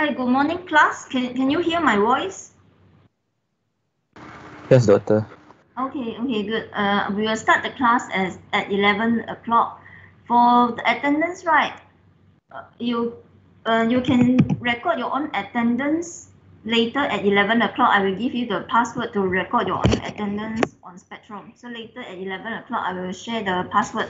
Hi, good morning, class. Can, can you hear my voice? Yes, doctor. Okay, okay, good. Uh, we will start the class as, at 11 o'clock. For the attendance, right, uh, you, uh, you can record your own attendance later at 11 o'clock. I will give you the password to record your own attendance on Spectrum. So later at 11 o'clock, I will share the password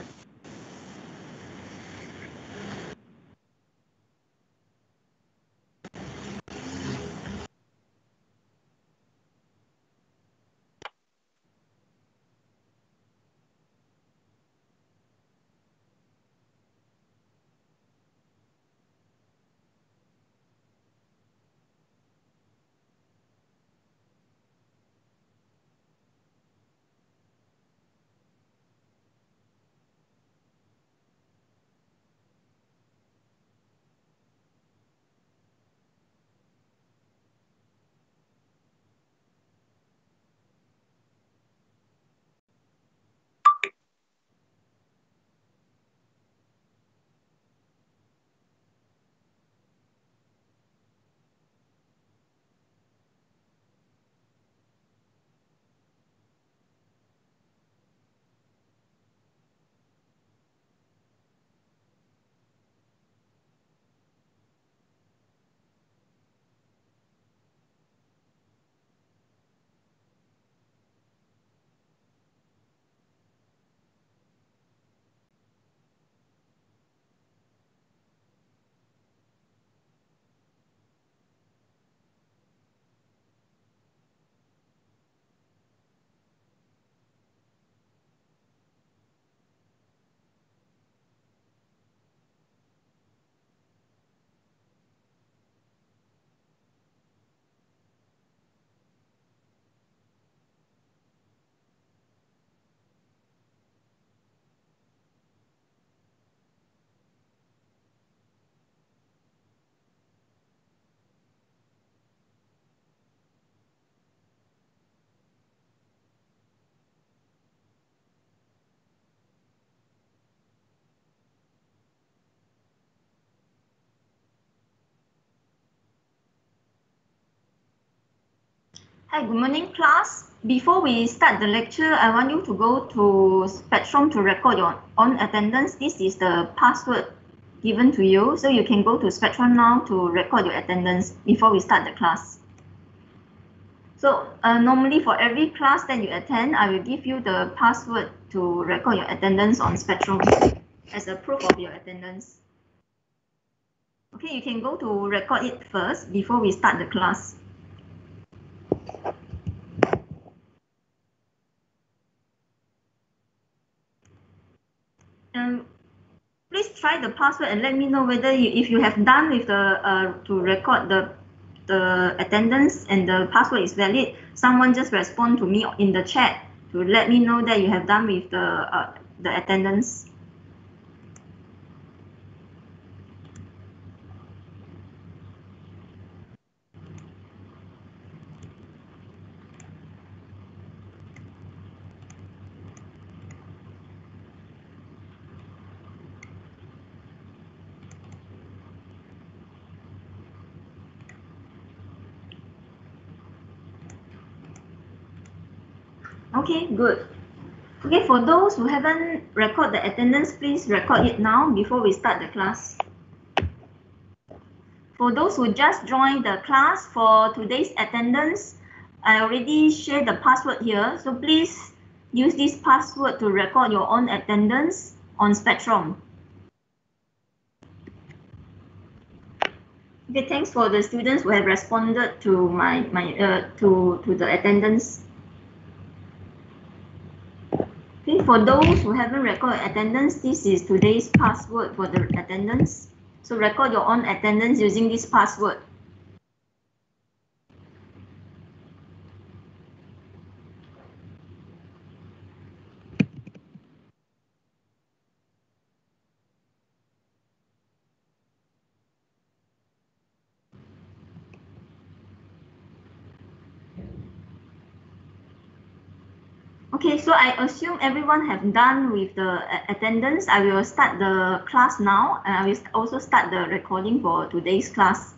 Hi, good morning, class. Before we start the lecture, I want you to go to Spectrum to record your own attendance. This is the password given to you. So you can go to Spectrum now to record your attendance before we start the class. So uh, normally for every class that you attend, I will give you the password to record your attendance on Spectrum as a proof of your attendance. Okay, you can go to record it first before we start the class. Um, please try the password and let me know whether you, if you have done with the uh, to record the the attendance and the password is valid. Someone just respond to me in the chat to let me know that you have done with the uh, the attendance. Okay, good. Okay, for those who haven't record the attendance, please record it now before we start the class. For those who just joined the class for today's attendance, I already shared the password here. So please use this password to record your own attendance on Spectrum. Okay, thanks for the students who have responded to my my uh, to to the attendance Okay, for those who haven't recorded attendance, this is today's password for the attendance. So record your own attendance using this password. so I assume everyone have done with the attendance. I will start the class now and I will also start the recording for today's class.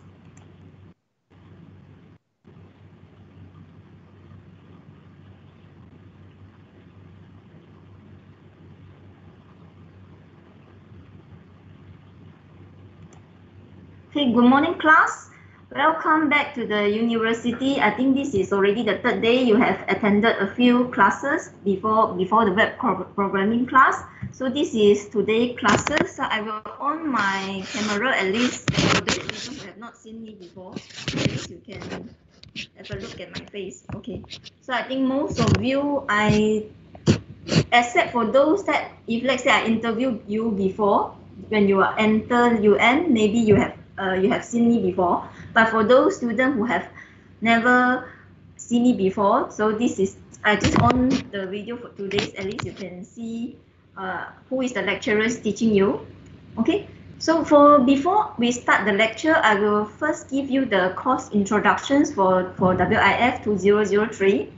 Okay, good morning class. Welcome back to the university. I think this is already the third day you have attended a few classes before before the web programming class. So this is today classes. So I will on my camera at least for those students who have not seen me before. At least you can have a look at my face. Okay. So I think most of you I except for those that if let's say I interviewed you before when you are enter UN, maybe you have uh, you have seen me before. But for those students who have never seen me before, so this is, I just on the video for two days, at least you can see uh, who is the lecturers teaching you. Okay, so for before we start the lecture, I will first give you the course introductions for, for WIF 2003.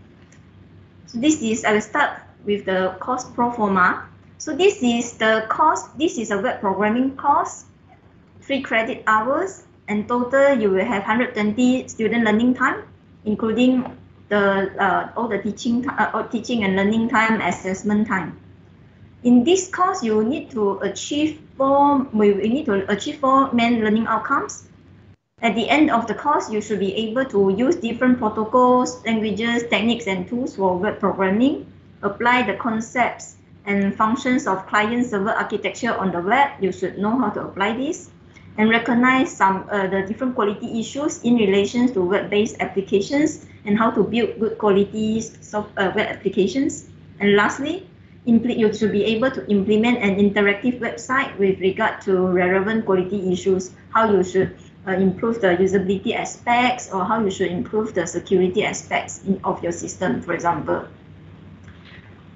So this is, I will start with the course pro forma. So this is the course, this is a web programming course, three credit hours, and total you will have 120 student learning time, including the uh, all the teaching uh, teaching and learning time, assessment time. In this course, you need to achieve four. We need to achieve four main learning outcomes. At the end of the course, you should be able to use different protocols, languages, techniques, and tools for web programming. Apply the concepts and functions of client-server architecture on the web. You should know how to apply this and recognize some uh, the different quality issues in relation to web-based applications and how to build good quality soft, uh, web applications. And lastly, you should be able to implement an interactive website with regard to relevant quality issues, how you should uh, improve the usability aspects or how you should improve the security aspects in, of your system, for example.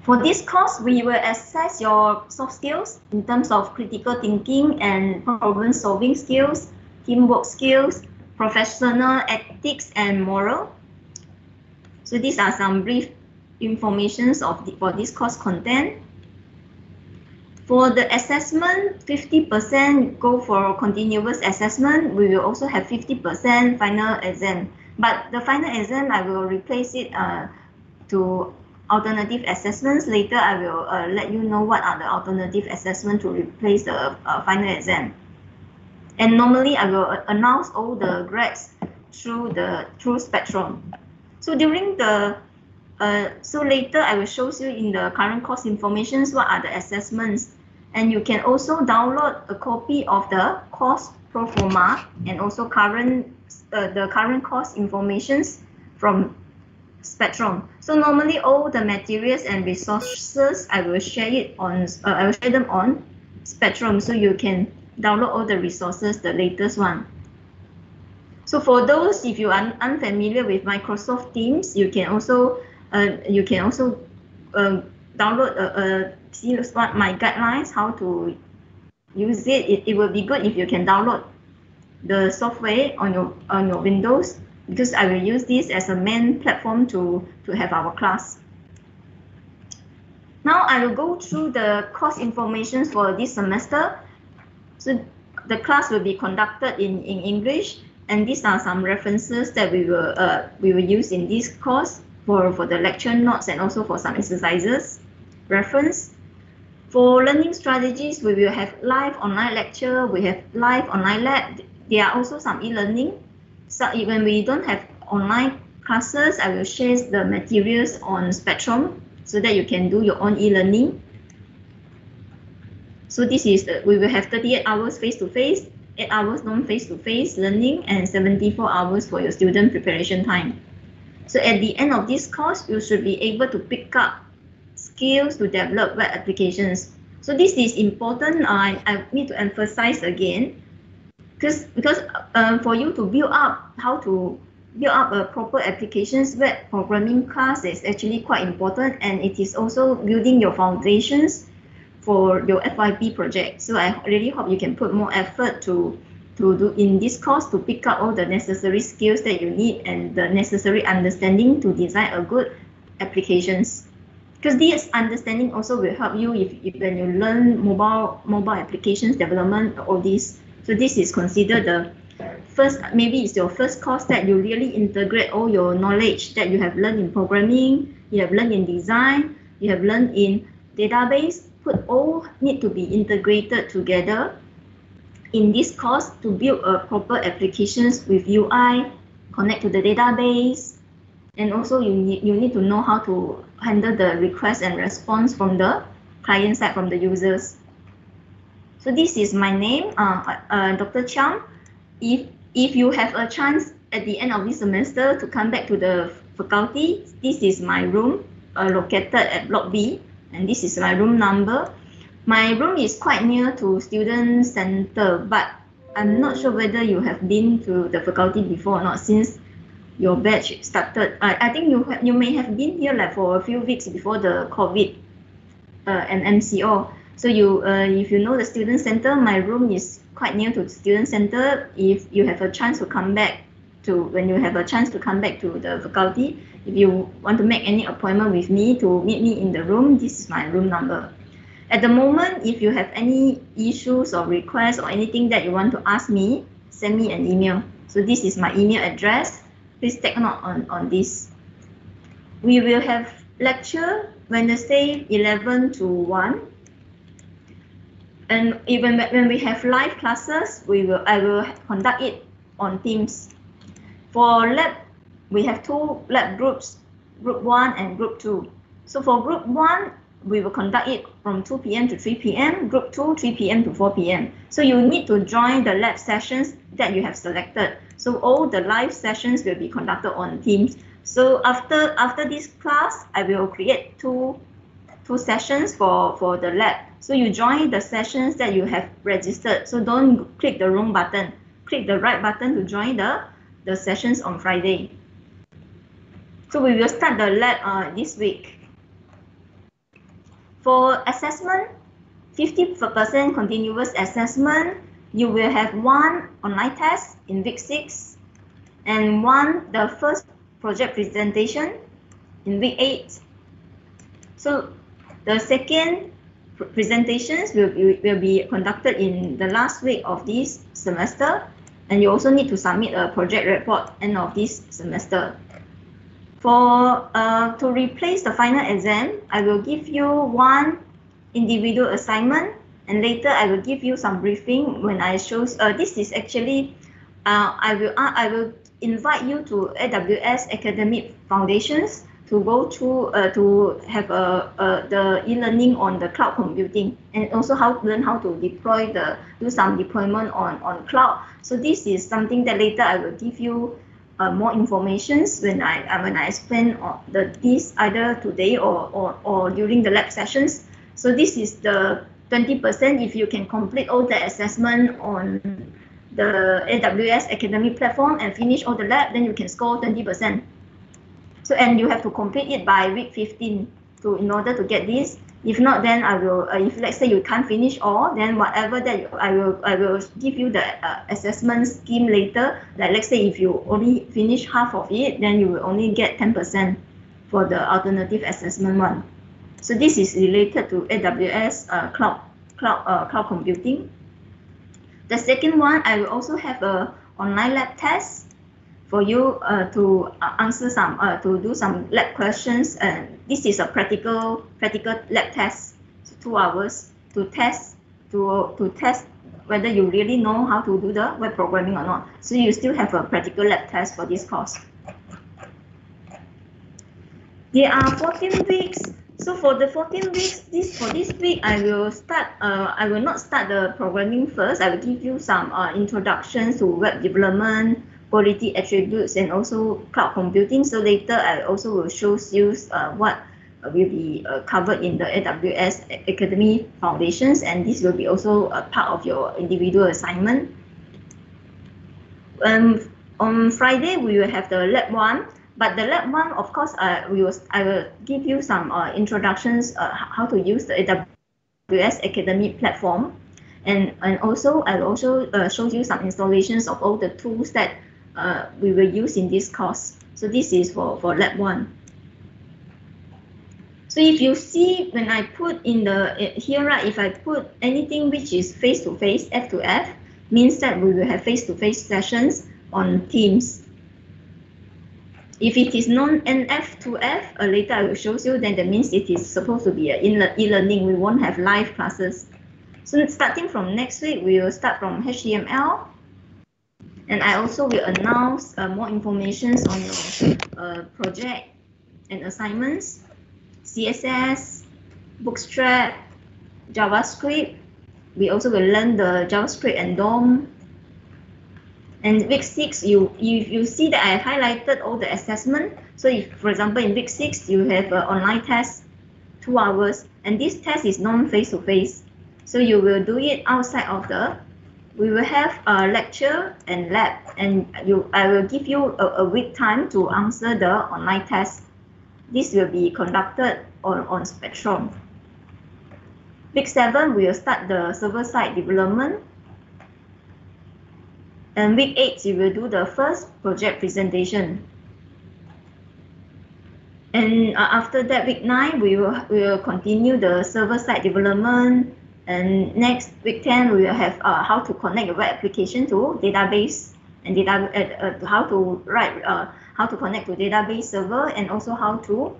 For this course, we will assess your soft skills in terms of critical thinking and problem solving skills, teamwork skills, professional ethics and moral. So these are some brief informations of the, for this course content. For the assessment, 50% go for continuous assessment. We will also have 50% final exam. But the final exam, I will replace it uh, to alternative assessments. Later, I will uh, let you know what are the alternative assessment to replace the uh, final exam. And normally, I will uh, announce all the grades through the through Spectrum. So during the uh, so later, I will show you in the current course informations what are the assessments. And you can also download a copy of the course pro forma and also current uh, the current course informations from Spectrum. So normally all the materials and resources, I will share it on, uh, I will share them on Spectrum so you can download all the resources, the latest one. So for those, if you are unfamiliar with Microsoft Teams, you can also uh, you can also uh, download a, uh, see what my guidelines how to use it. it. It will be good if you can download the software on your on your Windows because I will use this as a main platform to, to have our class. Now I will go through the course information for this semester. So the class will be conducted in, in English and these are some references that we will uh, we will use in this course for, for the lecture notes and also for some exercises. Reference. For learning strategies, we will have live online lecture, we have live online lab. There are also some e-learning so when we don't have online classes, I will share the materials on Spectrum so that you can do your own e-learning. So this is, the, we will have 38 hours face-to-face, -face, 8 hours non-face-to-face learning, and 74 hours for your student preparation time. So at the end of this course, you should be able to pick up skills to develop web applications. So this is important. I, I need to emphasize again because because uh, for you to build up how to build up a proper applications web programming class is actually quite important and it is also building your foundations for your FYP project. So I really hope you can put more effort to to do in this course to pick up all the necessary skills that you need and the necessary understanding to design a good applications. Because this understanding also will help you if, if when you learn mobile mobile applications development, all these so this is considered the first, maybe it's your first course that you really integrate all your knowledge that you have learned in programming, you have learned in design, you have learned in database, put all need to be integrated together. in this course to build a proper applications with UI, connect to the database, and also you need, you need to know how to handle the request and response from the client side from the users. So this is my name, uh, uh, Dr. Chiang. If, if you have a chance at the end of this semester to come back to the faculty, this is my room uh, located at Block B, and this is my room number. My room is quite near to student center, but I'm not sure whether you have been to the faculty before or not since your batch started. I, I think you you may have been here like for a few weeks before the COVID uh, and MCO. So you uh, if you know the student center, my room is quite near to the student center. If you have a chance to come back to when you have a chance to come back to the faculty, if you want to make any appointment with me to meet me in the room, this is my room number. At the moment, if you have any issues or requests or anything that you want to ask me, send me an email. So this is my email address. Please take note on, on this. We will have lecture Wednesday 11 to 1. And even when we have live classes, we will I will conduct it on Teams. For lab, we have two lab groups, group 1 and group 2. So for group 1, we will conduct it from 2 p.m. to 3 p.m., group 2, 3 p.m. to 4 p.m. So you need to join the lab sessions that you have selected. So all the live sessions will be conducted on Teams. So after after this class, I will create two sessions for, for the lab. So you join the sessions that you have registered. So don't click the wrong button. Click the right button to join the, the sessions on Friday. So we will start the lab uh, this week. For assessment, 50% continuous assessment, you will have one online test in week six and one, the first project presentation in week eight. So the second presentations will, will be conducted in the last week of this semester and you also need to submit a project report end of this semester. For uh, to replace the final exam, I will give you one individual assignment and later I will give you some briefing when I show, uh, this is actually, uh, I will uh, I will invite you to AWS Academy Foundations to go through uh, to have a, the e-learning on the cloud computing and also how to learn how to deploy the do some deployment on on cloud. So this is something that later I will give you uh, more informations when I uh, when I explain on the this either today or, or or during the lab sessions. So this is the 20% if you can complete all the assessment on the AWS academic platform and finish all the lab, then you can score 20%. So and you have to complete it by week 15 to in order to get this. If not, then I will. Uh, if let's say you can't finish all, then whatever that you, I will, I will give you the uh, assessment scheme later. Like let's say if you only finish half of it, then you will only get 10% for the alternative assessment one. So this is related to AWS uh, cloud cloud uh, cloud computing. The second one, I will also have a online lab test for you uh, to uh, answer some, uh, to do some lab questions. And this is a practical, practical lab test, so two hours to test, to, to test whether you really know how to do the web programming or not. So you still have a practical lab test for this course. There are 14 weeks. So for the 14 weeks, this for this week, I will start, uh, I will not start the programming first. I will give you some uh, introductions to web development, quality attributes and also cloud computing. So later I also will show you uh, what will be uh, covered in the AWS Academy Foundations and this will be also a part of your individual assignment. Um, on Friday we will have the lab one, but the lab one of course uh, we will, I will give you some uh, introductions uh, how to use the AWS Academy platform and, and also I will also uh, show you some installations of all the tools that uh, we will use in this course. So this is for, for lab one. So if you see when I put in the here, right, if I put anything which is face-to-face, F to F, means that we will have face-to-face -face sessions on Teams. If it is non-NF to F, uh, later I will show you, then that means it is supposed to be an e-learning. We won't have live classes. So starting from next week, we will start from HTML. And I also will announce uh, more information on your uh, project and assignments, CSS, Bootstrap, JavaScript. We also will learn the JavaScript and DOM. And week six, you if you see that I have highlighted all the assessment. So if, for example, in week six, you have an online test, two hours, and this test is non-face-to-face. So you will do it outside of the, we will have a lecture and lab, and you, I will give you a, a week time to answer the online test. This will be conducted on, on Spectrum. Week 7, we will start the server-side development. And week 8, you will do the first project presentation. And uh, after that, week 9, we will, we will continue the server-side development. And next, week 10, we will have uh, how to connect the web application to database and data, uh, uh, how to write, uh, how to connect to database server and also how to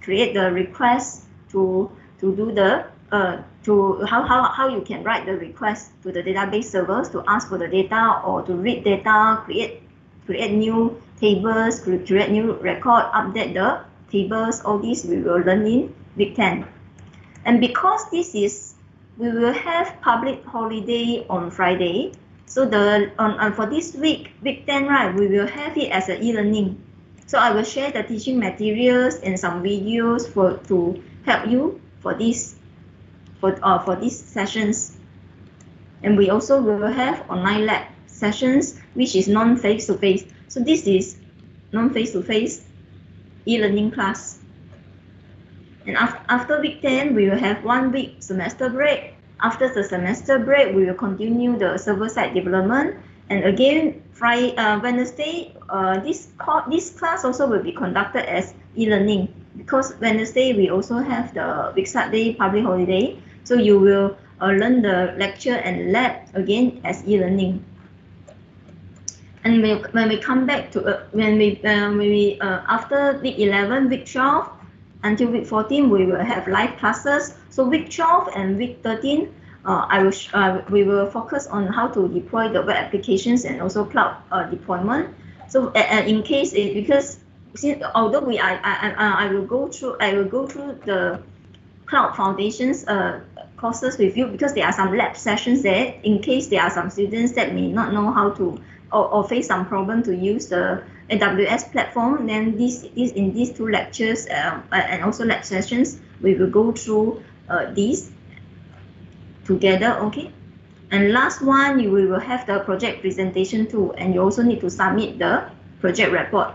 create the request to, to do the uh, to how, how, how you can write the request to the database servers to ask for the data or to read data, create create new tables, create new record, update the tables, all these we will learn in week 10. And because this is, we will have public holiday on Friday, so the on, on for this week, week 10, right, we will have it as an e-learning. So I will share the teaching materials and some videos for to help you for this for, uh, for these sessions. And we also will have online lab sessions, which is non-face-to-face. So this is non-face-to-face e-learning class. And af after week 10, we will have one week semester break. After the semester break, we will continue the server-side development. And again, Friday, uh, Wednesday, uh, this, this class also will be conducted as e-learning because Wednesday we also have the Wesak Day public holiday. So you will uh, learn the lecture and lab again as e-learning. And we, when we come back to uh, when we uh, when we uh, after week 11, week 12 until week 14, we will have live classes. So week 12 and week 13, uh, I will uh, we will focus on how to deploy the web applications and also cloud uh, deployment. So in case it, because since, although we I, I I will go through I will go through the cloud foundations uh, courses with you because there are some lab sessions there in case there are some students that may not know how to or, or face some problem to use the AWS platform then this, this in these two lectures um, and also lab sessions we will go through uh, these together okay and last one you will have the project presentation too and you also need to submit the project report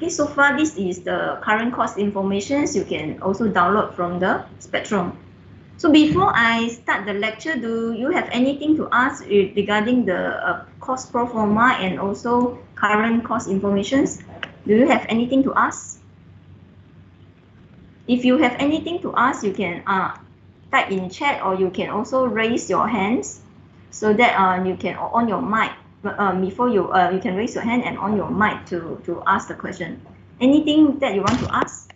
Okay, so far this is the current course information you can also download from the Spectrum. So before I start the lecture, do you have anything to ask regarding the uh, course pro forma and also current course informations? Do you have anything to ask? If you have anything to ask, you can uh, type in chat or you can also raise your hands so that uh, you can on your mic um, before you uh, you can raise your hand and on your mic to to ask the question. Anything that you want to ask?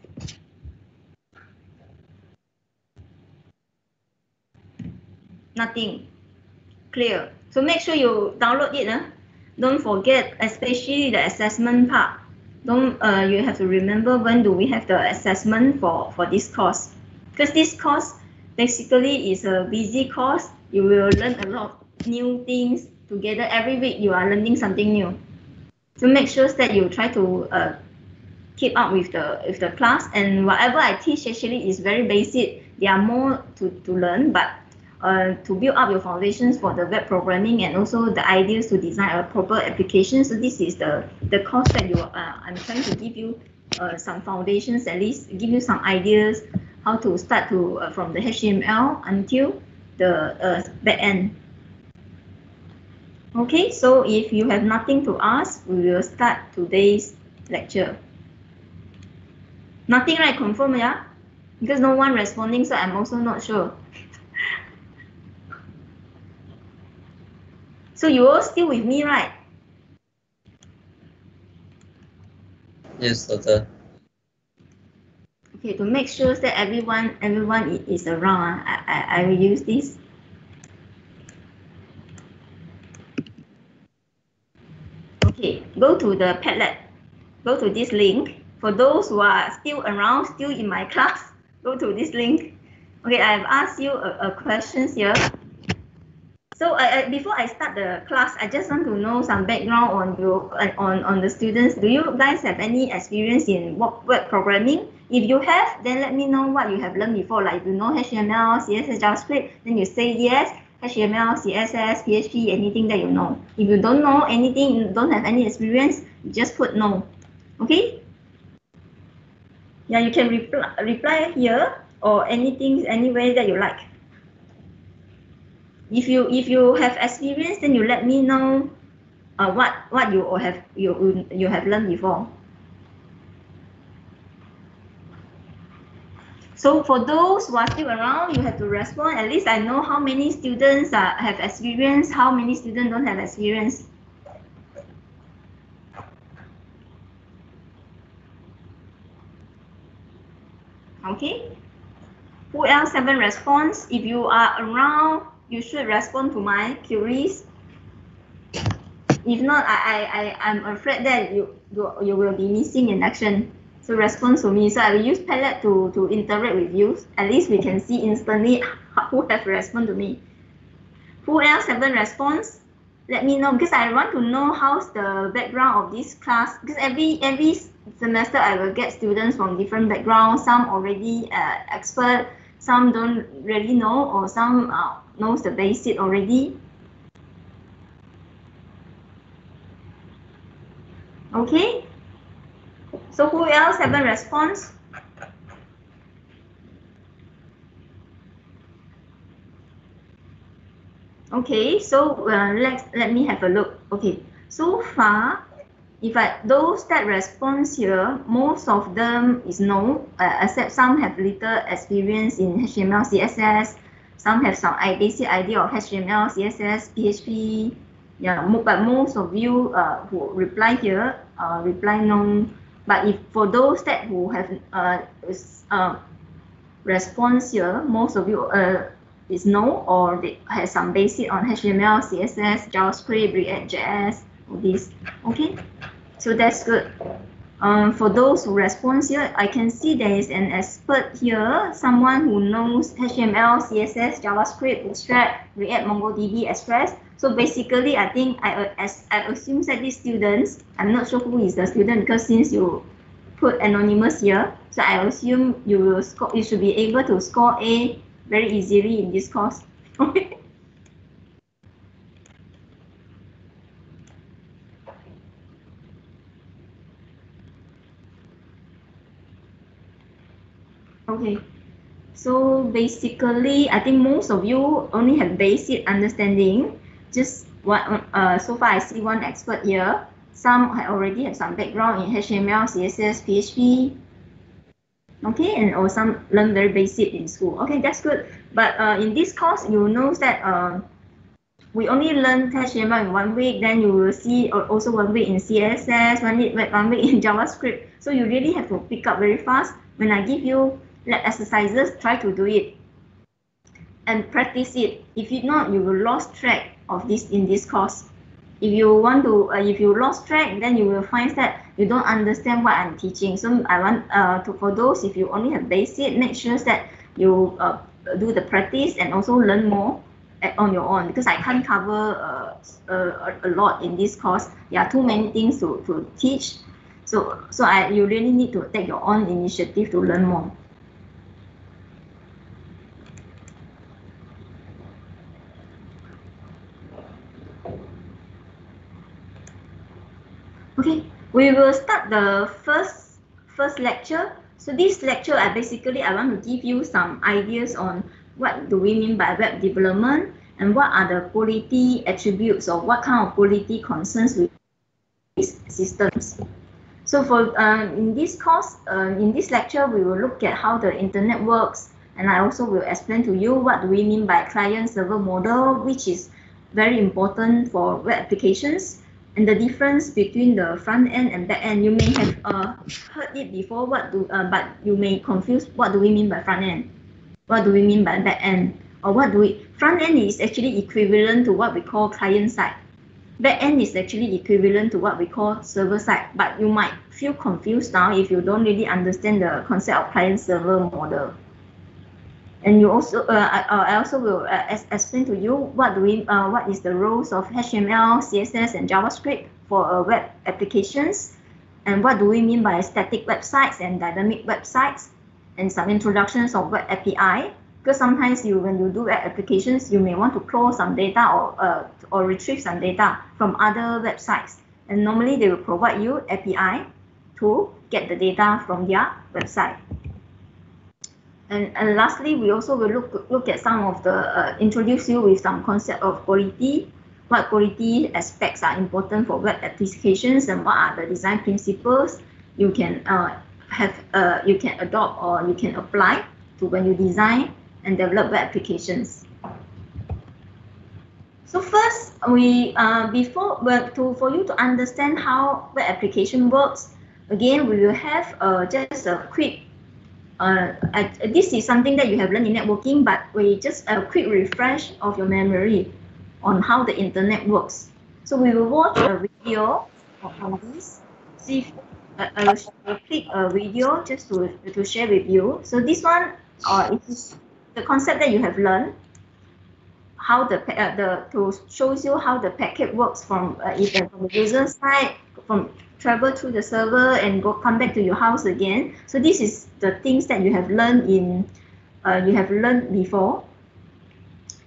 Nothing. Clear. So make sure you download it. Huh? Don't forget, especially the assessment part. Don't uh, you have to remember when do we have the assessment for for this course? Because this course basically is a busy course. You will learn a lot of new things together every week you are learning something new so make sure that you try to uh, keep up with the with the class and whatever I teach actually is very basic there are more to, to learn but uh, to build up your foundations for the web programming and also the ideas to design a proper application so this is the the course that you uh, I'm trying to give you uh, some foundations at least give you some ideas how to start to uh, from the HTML until the uh, back end Okay, so if you have nothing to ask, we will start today's lecture. Nothing, right? Confirm, yeah? Because no one responding, so I'm also not sure. So you all still with me, right? Yes, doctor. Okay, to make sure that everyone everyone is around, I, I, I will use this. Okay, go to the Padlet. Go to this link. For those who are still around, still in my class, go to this link. Okay, I have asked you a, a questions here. So uh, before I start the class, I just want to know some background on you on, on the students. Do you guys have any experience in web, programming? If you have, then let me know what you have learned before. Like if you know HTML, CSS, JavaScript, then you say yes. HTML, CSS, PHP, anything that you know. If you don't know anything, don't have any experience, just put no. Okay? Yeah, you can reply reply here or anything, any way that you like if you if you have experience then you let me know uh, what what you have you you have learned before. So for those who are still around you have to respond. At least i know how many students uh, have experience how many students don't have experience. Okay? Who else haven't response if you are around you should respond to my queries. If not, I, I, I, I'm afraid that you, you, you will be missing in action. So respond to me. So I will use Padlet to, to interact with you. At least we can see instantly who have responded to me. Who else haven't responded? Let me know because I want to know how's the background of this class. Because every every semester I will get students from different backgrounds. Some already uh, expert, some don't really know, or some uh, knows the basic already. Okay. So who else have a response? Okay, so uh, let let me have a look. Okay, so far, if I those that response here, most of them is no, uh, except some have little experience in HTML, CSS, some have some basic idea of HTML, CSS, PHP. Yeah, but most of you uh, who reply here uh, reply no. But if for those that who have uh, uh, response here, most of you uh, is no or they have some basic on HTML, CSS, JavaScript, React.js, this. Okay, so that's good. Um, for those who respond here, I can see there is an expert here, someone who knows HTML, CSS, JavaScript, Bootstrap, React, MongoDB, Express. So basically, I think I, as, I assume that these students, I'm not sure who is the student because since you put anonymous here, so I assume you will score, you should be able to score A very easily in this course. Okay. So basically, I think most of you only have basic understanding. Just what uh, so far I see one expert here. Some already have some background in HTML, CSS, PHP. Okay, and or some learn very basic in school. Okay, that's good. But uh, in this course, you know that uh, we only learn HTML in one week. Then you will see also one week in CSS, one week one week in JavaScript. So you really have to pick up very fast. When I give you let exercises, try to do it and practice it. If you not, you will lost track of this in this course. If you want to, uh, if you lost track, then you will find that you don't understand what I'm teaching. So I want uh, to for those if you only have basic, make sure that you uh, do the practice and also learn more at, on your own because I can't cover uh, a, a lot in this course. There are too many things to, to teach. So so I you really need to take your own initiative to learn more. Okay, we will start the first first lecture. So this lecture, I basically I want to give you some ideas on what do we mean by web development and what are the quality attributes or what kind of quality concerns with these systems. So for uh, in this course, uh, in this lecture, we will look at how the internet works, and I also will explain to you what do we mean by client server model, which is very important for web applications and the difference between the front end and back end. You may have uh, heard it before, what do, uh, but you may confuse what do we mean by front end? What do we mean by back end? Or what do we, front end is actually equivalent to what we call client side. Back end is actually equivalent to what we call server side, but you might feel confused now if you don't really understand the concept of client server model. And you also, uh, I, uh, I also will uh, explain to you what do we, what is the roles of HTML, CSS, and JavaScript for web applications, and what do we mean by static websites and dynamic websites, and some introductions of web API. Because sometimes you, when you do web applications, you may want to close some data or uh, or retrieve some data from other websites, and normally they will provide you API to get the data from their website. And, and lastly, we also will look, look at some of the, uh, introduce you with some concept of quality, what quality aspects are important for web applications and what are the design principles you can uh, have, uh, you can adopt or you can apply to when you design and develop web applications. So first, we uh, before well, to for you to understand how web application works, again we will have uh, just a quick uh, this is something that you have learned in networking, but we just a quick refresh of your memory on how the internet works. So we will watch a video on this. See, uh, I will click a video just to, to share with you. So this one uh, it is the concept that you have learned, how the, uh, the to shows you how the packet works from, uh, from the user side, from travel through the server and go come back to your house again. So this is the things that you have learned in uh, you have learned before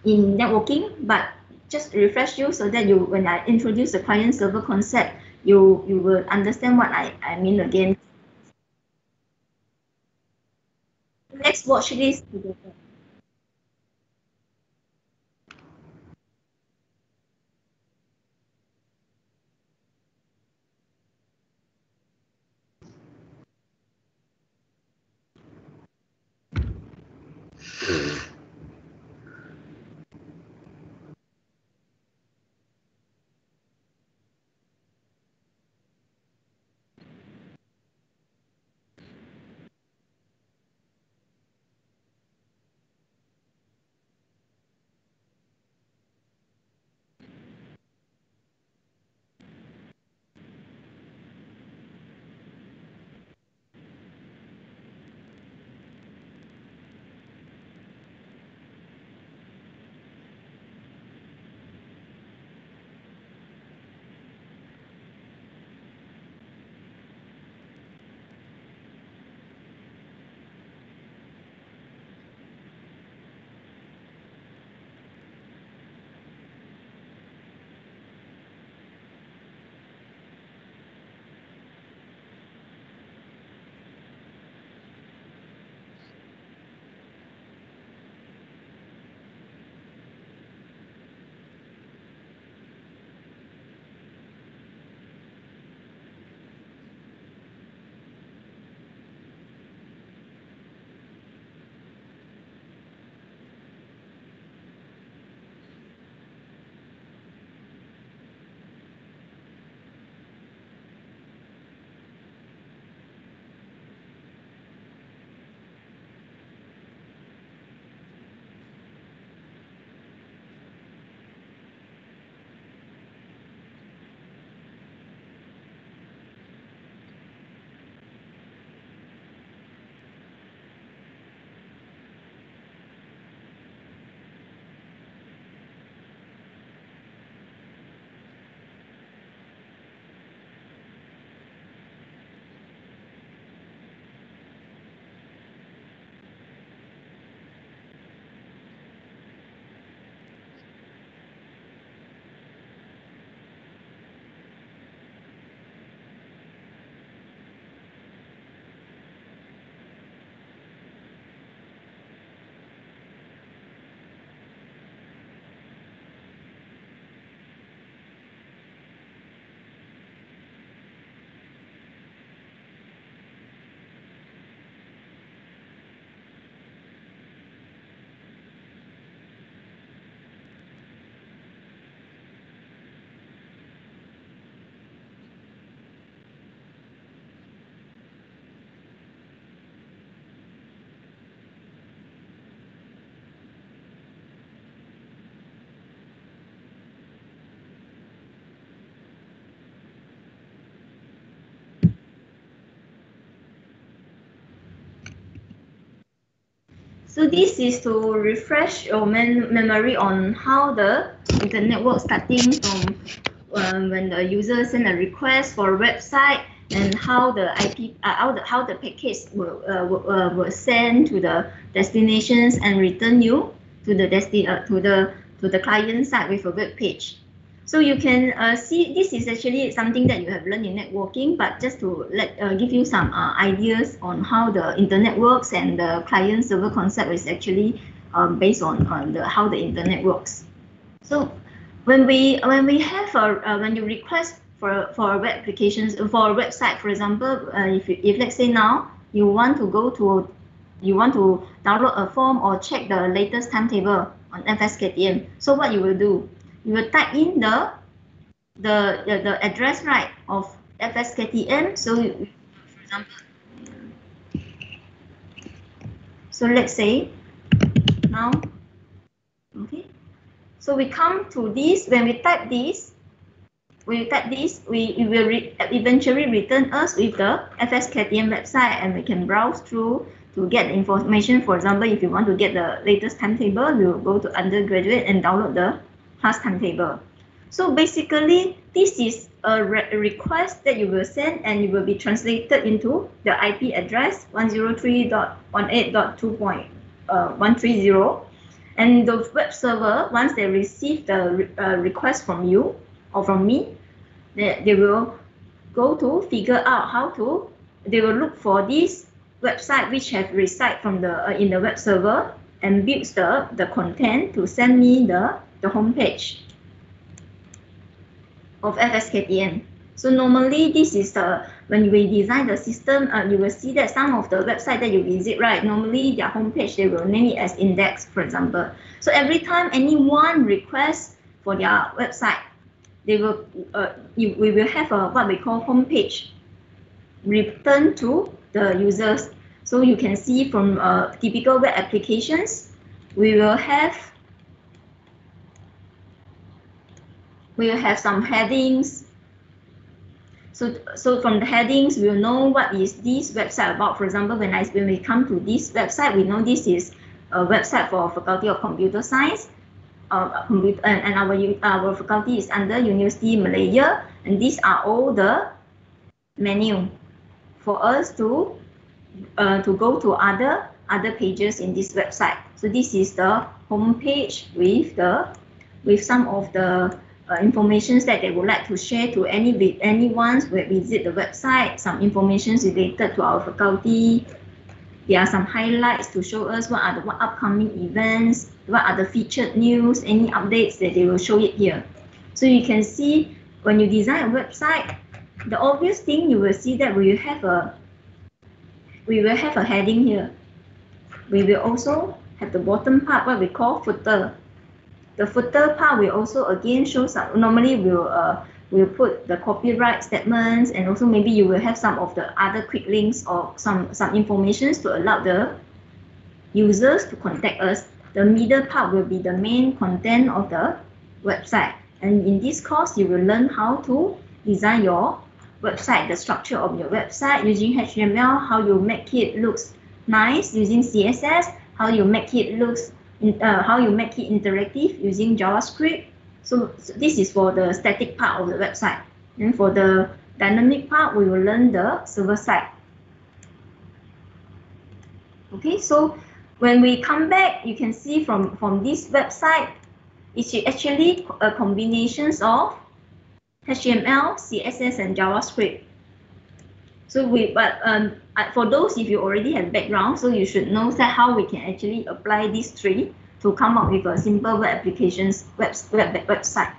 in networking, but just refresh you so that you when I introduce the client server concept, you you will understand what I, I mean again. Let's watch this together. Mm. So this is to refresh your mem memory on how the internet works starting from um, when the user send a request for a website and how the IP, uh, how the how the package will uh, will, uh, to the destinations and return you to the desti uh, to the to the client side with a web page. So you can uh, see this is actually something that you have learned in networking, but just to let uh, give you some uh, ideas on how the internet works and the client server concept is actually um, based on, on the how the internet works. So when we when we have a uh, when you request for for a web applications for a website, for example, uh, if you, if let's say now you want to go to you want to download a form or check the latest timetable on FSKTM. So what you will do, you will type in the the the, the address right of FSKTM. So you, for example, so let's say now, okay. So we come to this when we type this, when we type this, we it will re eventually return us with the FSKTM website, and we can browse through to get information. For example, if you want to get the latest timetable, you will go to undergraduate and download the class timetable. So basically, this is a re request that you will send and it will be translated into the IP address 103.18.2.130. Uh, and the web server, once they receive the re uh, request from you or from me, they, they will go to figure out how to, they will look for this website which have reside from the uh, in the web server and builds the, the content to send me the, the homepage of FSKTM. So normally this is the when we design the system, uh, you will see that some of the website that you visit, right? Normally their homepage they will name it as index, for example. So every time anyone requests for their website, they will uh, we will have a what we call homepage return to the users. So you can see from uh, typical web applications, we will have we will have some headings. So, so from the headings, we'll know what is this website about. For example, when I when we come to this website, we know this is a website for Faculty of Computer Science. Uh, and, and our our faculty is under University Malaya, and these are all the menu for us to uh, to go to other other pages in this website. So this is the home page with the with some of the uh, informations that they would like to share to any anyone who visit the website, some information related to our faculty. There are some highlights to show us what are the what upcoming events, what are the featured news, any updates that they will show it here. So you can see when you design a website, the obvious thing you will see that we will have a we will have a heading here. We will also have the bottom part, what we call footer. The footer part will also again show some, normally we'll, uh, we'll put the copyright statements and also maybe you will have some of the other quick links or some, some informations to allow the users to contact us. The middle part will be the main content of the website. And in this course, you will learn how to design your website, the structure of your website using HTML, how you make it looks nice using CSS, how you make it looks, uh, how you make it interactive using JavaScript. So, so this is for the static part of the website. And for the dynamic part, we will learn the server side. Okay, so when we come back, you can see from, from this website, it's actually a combination of HTML, CSS, and JavaScript. So we, but um, for those if you already have background, so you should know that how we can actually apply these three to come up with a simple web applications web, web website.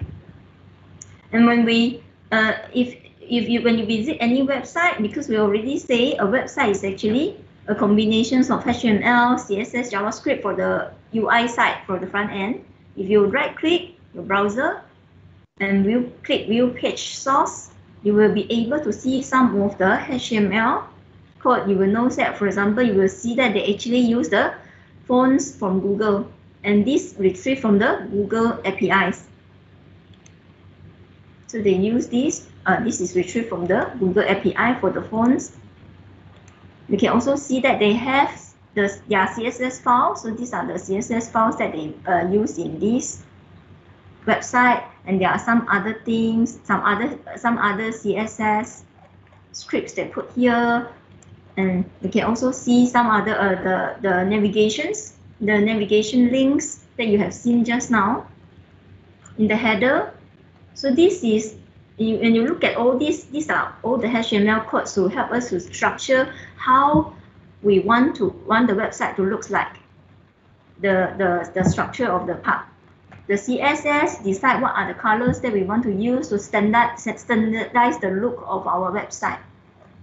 And when we, uh, if if you when you visit any website, because we already say a website is actually a combination of HTML, CSS, JavaScript for the UI side for the front end. If you right click your browser, and you click view page source, you will be able to see some of the HTML code. You will know that, for example, you will see that they actually use the fonts from Google, and this retrieve from the Google APIs. So they use this. Uh, this is retrieved from the Google API for the fonts. You can also see that they have the, their CSS files. So these are the CSS files that they uh, use in this website. And there are some other things, some other some other CSS scripts they put here. And you can also see some other uh, the, the navigations, the navigation links that you have seen just now in the header. So this is when you look at all these, these are all the HTML codes to help us to structure how we want to want the website to look like the, the, the structure of the part. The CSS decide what are the colors that we want to use to standard, standardize the look of our website.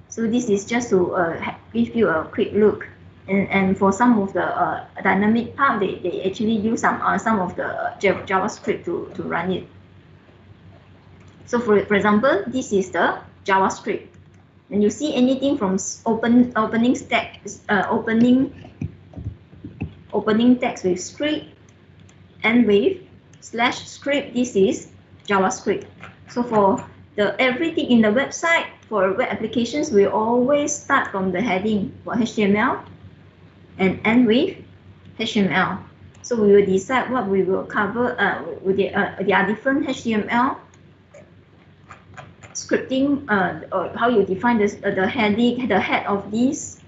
So this is just to uh, give you a quick look. And, and for some of the uh, dynamic part, they, they actually use some uh, some of the JavaScript to, to run it. So for, for example, this is the JavaScript. And you see anything from open opening text, uh, opening opening text with script and with slash script, this is JavaScript. So for the everything in the website for web applications, we always start from the heading for HTML and end with HTML. So we will decide what we will cover. Uh, the, uh, there are different HTML scripting uh, or how you define this uh, the heading the head of this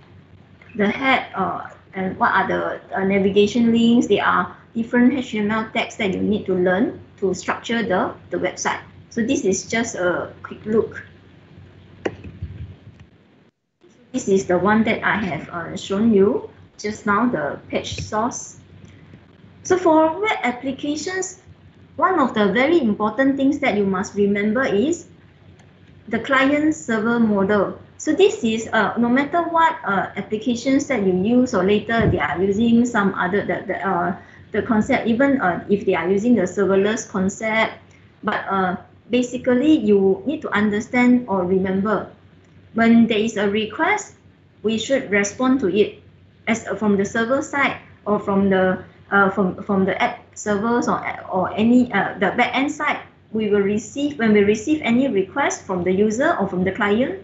the head uh, and what are the uh, navigation links They are different HTML text that you need to learn to structure the the website. So this is just a quick look. This is the one that I have uh, shown you just now the page source. So for web applications one of the very important things that you must remember is the client server model. So this is uh, no matter what uh, applications that you use or later they are using some other the, the, uh, the concept, even uh, if they are using the serverless concept, but uh, basically you need to understand or remember when there is a request, we should respond to it as uh, from the server side or from the uh, from from the app servers or or any uh, the backend side we will receive, when we receive any request from the user or from the client,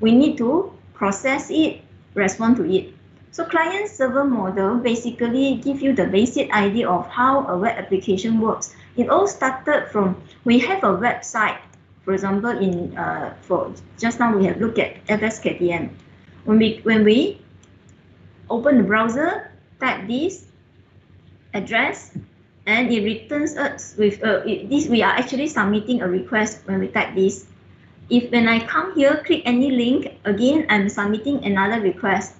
we need to process it, respond to it. So client server model basically give you the basic idea of how a web application works. It all started from, we have a website, for example, in uh, for just now we have looked at FSKTM. When we, when we open the browser, type this address, and it returns us with uh, this we are actually submitting a request when we type this if when I come here click any link again I'm submitting another request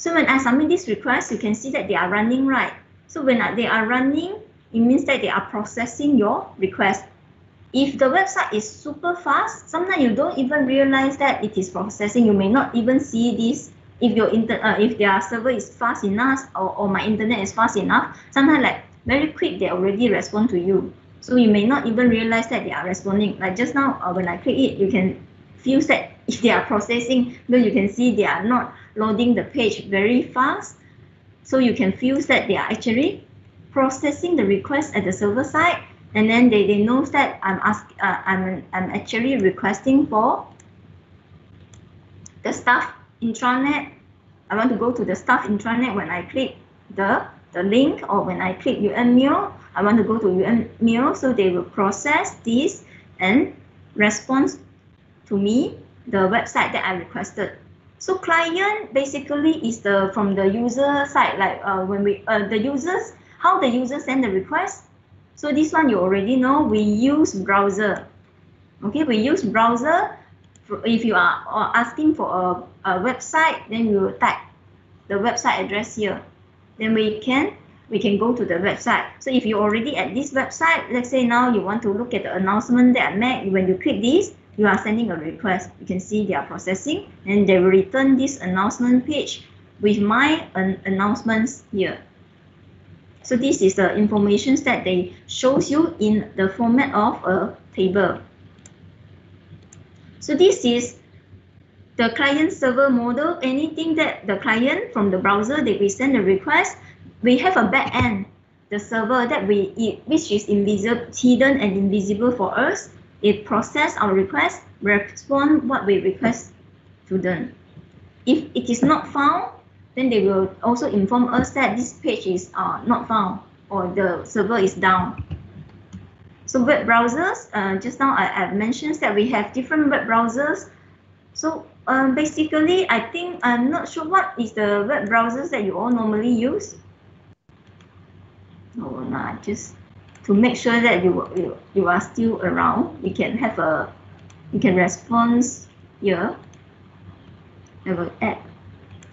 so when I submit this request you can see that they are running right? So when they are running it means that they are processing your request. If the website is super fast sometimes you don't even realize that it is processing. You may not even see this if your inter uh, if their server is fast enough or, or my internet is fast enough. Sometimes like very quick, they already respond to you. So you may not even realize that they are responding. Like just now, uh, when I click it, you can feel that if they are processing, then you can see they are not loading the page very fast. So you can feel that they are actually processing the request at the server side, and then they, they know that I'm ask uh, I'm I'm actually requesting for the staff intranet. I want to go to the staff intranet when I click the the link or when I click UN I want to go to UN so they will process this and respond to me the website that I requested. So client basically is the from the user side, like uh, when we uh, the users how the user send the request. So this one you already know. We use browser. Okay, we use browser. If you are uh, asking for a, a website, then you type the website address here then we can we can go to the website. So if you're already at this website, let's say now you want to look at the announcement that I made, when you click this, you are sending a request. You can see they are processing and they will return this announcement page with my an announcements here. So this is the information that they shows you in the format of a table. So this is the client server model, anything that the client from the browser that we send a request, we have a back end, the server that we which is invisible, hidden and invisible for us. It process our request, respond what we request to them. If it is not found, then they will also inform us that this page is uh, not found or the server is down. So web browsers, uh, just now I, I mentioned that we have different web browsers. So um, basically, I think I'm not sure what is the web browsers that you all normally use. No, nah, just to make sure that you, you, you are still around, you can have a, you can respond here. I will add,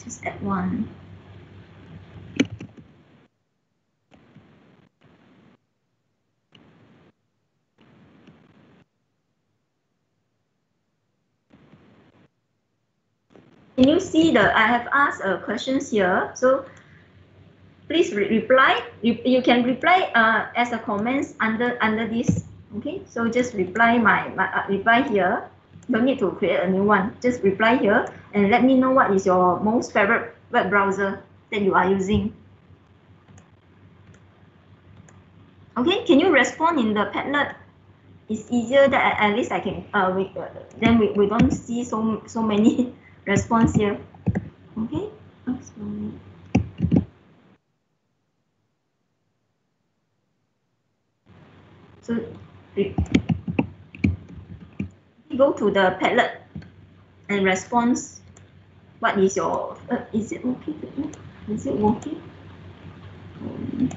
just add one. Can you see the, I have asked uh, questions here. So please re reply. You, you can reply uh, as a comments under under this. Okay, so just reply my, my uh, reply here. Don't need to create a new one. Just reply here and let me know what is your most favorite web browser that you are using. Okay, can you respond in the Padlet? It's easier that at least I can uh, we, uh then we, we don't see so so many response here. Okay. So we go to the Padlet and response. What is your, uh, is it okay? Is it working? Um,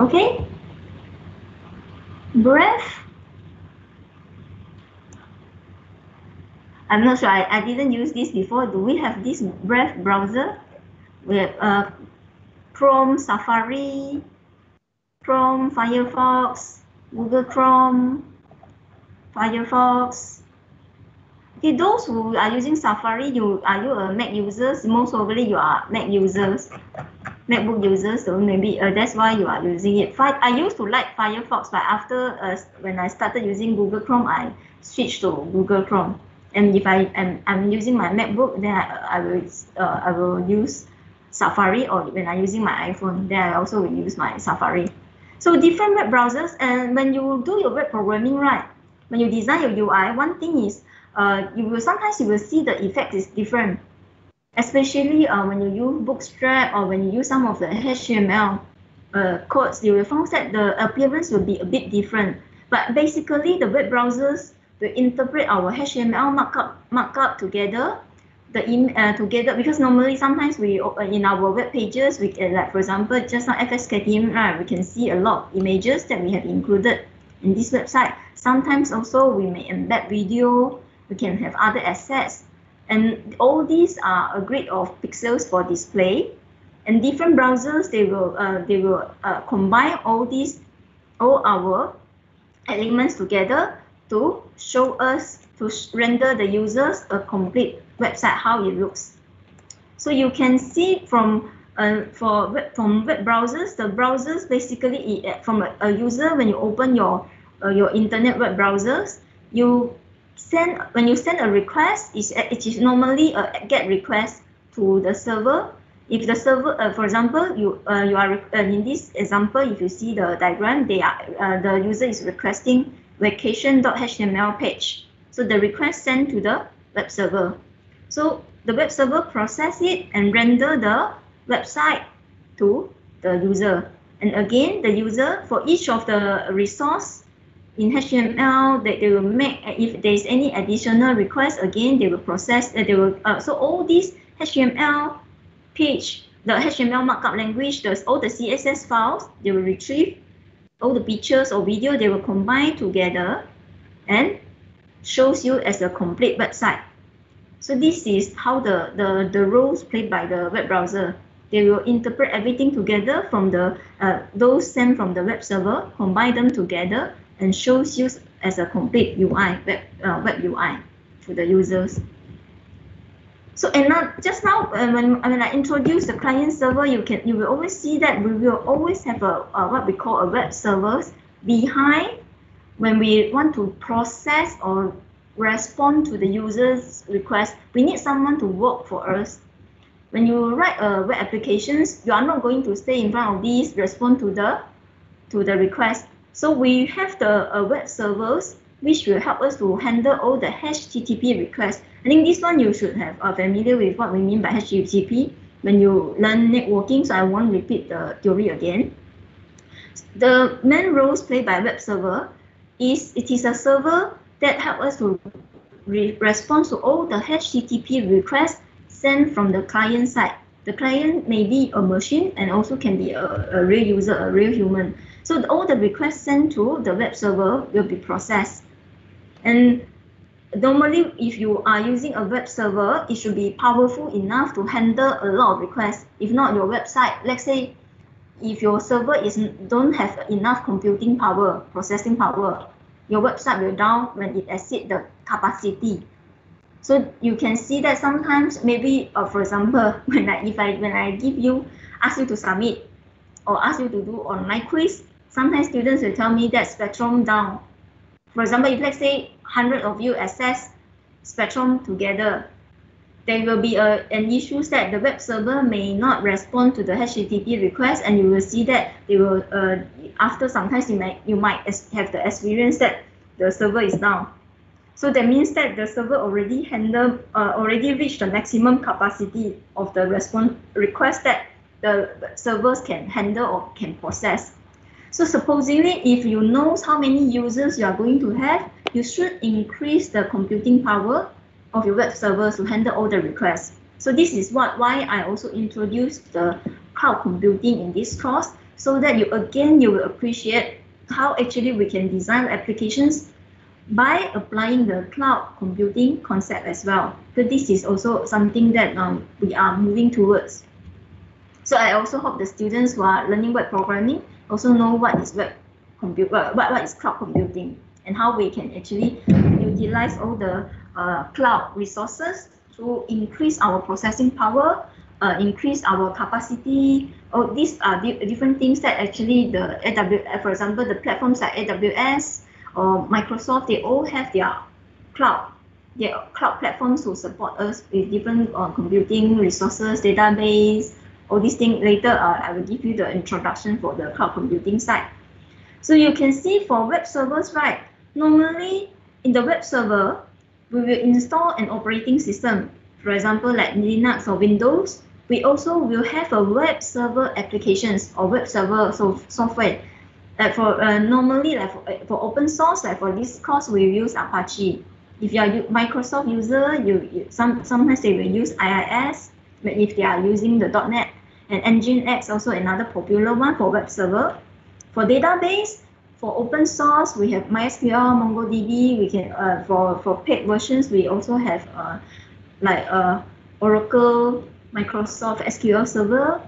Okay. Brave. I'm not sure. I, I didn't use this before. Do we have this Brave browser? We have uh, Chrome, Safari, Chrome, Firefox, Google Chrome, Firefox. Okay, those who are using Safari, you are you a Mac users? Most probably you are Mac users. MacBook users, so maybe uh, that's why you are using it. I used to like Firefox, but after uh, when I started using Google Chrome, I switched to Google Chrome. And if I am I'm using my MacBook, then I, I will uh, I will use Safari, or when I'm using my iPhone, then I also will use my Safari. So different web browsers, and when you do your web programming, right, when you design your UI, one thing is uh, you will sometimes you will see the effect is different especially uh, when you use Bootstrap or when you use some of the HTML uh, codes, you will find that the appearance will be a bit different. But basically, the web browsers will interpret our HTML markup markup together, the in uh, together because normally sometimes we uh, in our web pages we can, like for example just now FSKTM right we can see a lot of images that we have included in this website. Sometimes also we may embed video. We can have other assets and all these are a grid of pixels for display. And different browsers, they will uh, they will uh, combine all these, all our elements together to show us, to render the users a complete website, how it looks. So you can see from uh, for web, from web browsers, the browsers basically from a, a user when you open your uh, your internet web browsers, you send when you send a request, is it is normally a GET request to the server. If the server, uh, for example, you uh, you are uh, in this example, if you see the diagram, they are uh, the user is requesting vacation.html page. So the request sent to the web server. So the web server process it and render the website to the user. And again, the user for each of the resource in HTML that they will make if there is any additional request again they will process uh, they will uh, so all these HTML page the HTML markup language the all the CSS files they will retrieve all the pictures or video they will combine together and shows you as a complete website so this is how the the the roles played by the web browser they will interpret everything together from the uh, those sent from the web server combine them together and shows you as a complete UI, web, uh, web UI to the users. So and now, just now uh, when, when I introduce the client server, you can you will always see that we will always have a, a what we call a web servers behind when we want to process or respond to the user's request. We need someone to work for us when you write a web applications, you are not going to stay in front of these, respond to the to the request. So we have the uh, web servers which will help us to handle all the HTTP requests. I think this one you should have uh, familiar with what we mean by HTTP when you learn networking, so I won't repeat the theory again. The main roles played by web server is it is a server that helps us to re respond to all the HTTP requests sent from the client side. The client may be a machine and also can be a, a real user, a real human. So all the requests sent to the web server will be processed. And normally, if you are using a web server, it should be powerful enough to handle a lot of requests. If not, your website, let's say, if your server is don't have enough computing power, processing power, your website will down when it exceeds the capacity. So you can see that sometimes maybe, uh, for example, when I if I when I give you ask you to submit or ask you to do online quiz, sometimes students will tell me that spectrum down. For example, if let's say 100 of you access spectrum together, there will be a, an issue that the web server may not respond to the HTTP request, and you will see that they will uh, after sometimes you might you might have the experience that the server is down. So that means that the server already handle uh, already reached the maximum capacity of the response request that the servers can handle or can process. So supposedly, if you know how many users you are going to have, you should increase the computing power of your web servers to handle all the requests. So this is what why I also introduced the cloud computing in this course, so that you again you will appreciate how actually we can design applications by applying the cloud computing concept as well. So this is also something that um, we are moving towards. So I also hope the students who are learning web programming also know what is web compute, what, what is cloud computing and how we can actually utilize all the uh, cloud resources to increase our processing power, uh, increase our capacity. Oh, these are di different things that actually the AWS, for example, the platforms like AWS or Microsoft, they all have their cloud, their cloud platforms to support us with different uh, computing resources, database, all these things. Later, uh, I will give you the introduction for the cloud computing side. So you can see for web servers, right? Normally, in the web server, we will install an operating system. For example, like Linux or Windows. We also will have a web server applications or web server so software. Like for uh, normally, like for, uh, for open source, like for this course, we use Apache. If you are Microsoft user, you, you some sometimes they will use IIS. But if they are using the .NET and Nginx, also another popular one for web server. For database, for open source, we have MySQL, MongoDB. We can uh, for for paid versions, we also have uh, like uh, Oracle, Microsoft SQL Server.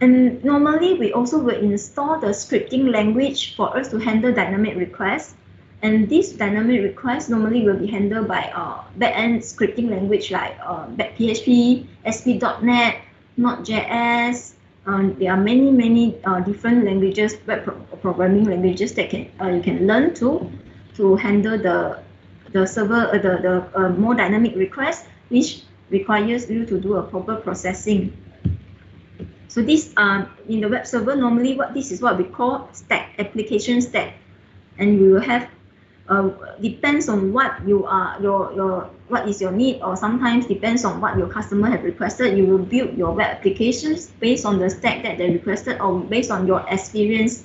And normally, we also will install the scripting language for us to handle dynamic requests. And these dynamic requests normally will be handled by uh, backend scripting language like uh, PHP, ASP.NET, Node.js, um, there are many, many uh, different languages, web pro programming languages that can uh, you can learn to to handle the the server uh, the the uh, more dynamic request, which requires you to do a proper processing. So this uh, in the web server normally what this is what we call stack application stack, and we will have uh, depends on what you are your your what is your need or sometimes depends on what your customer have requested you will build your web applications based on the stack that they requested or based on your experience.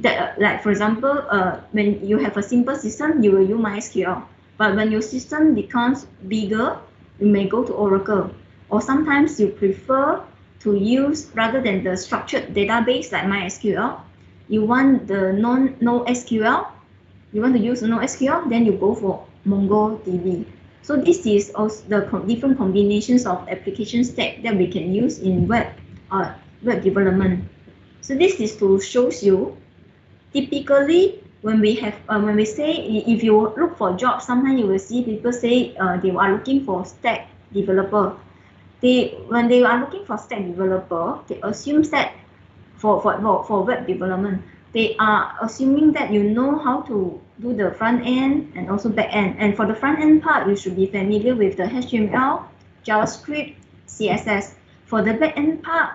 That uh, like for example uh, when you have a simple system you will use mysql but when your system becomes bigger you may go to oracle. Or sometimes you prefer to use rather than the structured database like mysql you want the non no sql you want to use no sql then you go for MongoDB. So this is also the different combinations of application stack that we can use in web uh, web development. So this is to show you typically when we have uh, when we say if you look for jobs, sometimes you will see people say uh, they are looking for stack developer. They when they are looking for stack developer, they assume that for for for web development they are assuming that you know how to do the front end and also back end. And for the front end part, you should be familiar with the HTML, JavaScript, CSS. For the back end part,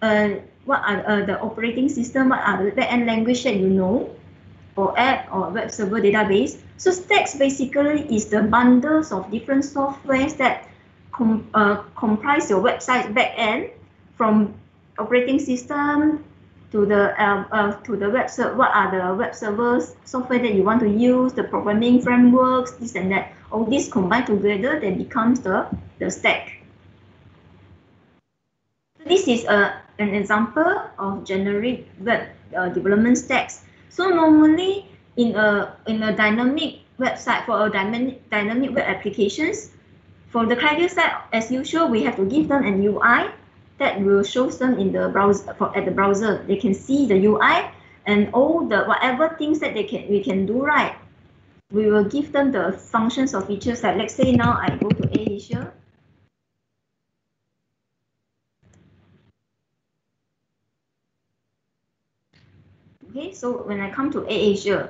uh, what are uh, the operating system, what are the backend language that you know, or app or web server database. So stacks basically is the bundles of different softwares that com uh, comprise your website back end from operating system to the uh, uh, to the web server. What are the web servers software that you want to use, the programming frameworks, this and that. All this combined together, then becomes the the stack. This is a an example of generic web uh, development stacks. So normally in a in a dynamic website for a dynamic dynamic web applications, for the client side, as usual, we have to give them an UI that will show them in the browser for, at the browser. They can see the UI and all the whatever things that they can we can do right. We will give them the functions or features like let's say now I go to Asia Okay, so when I come to AirAsia,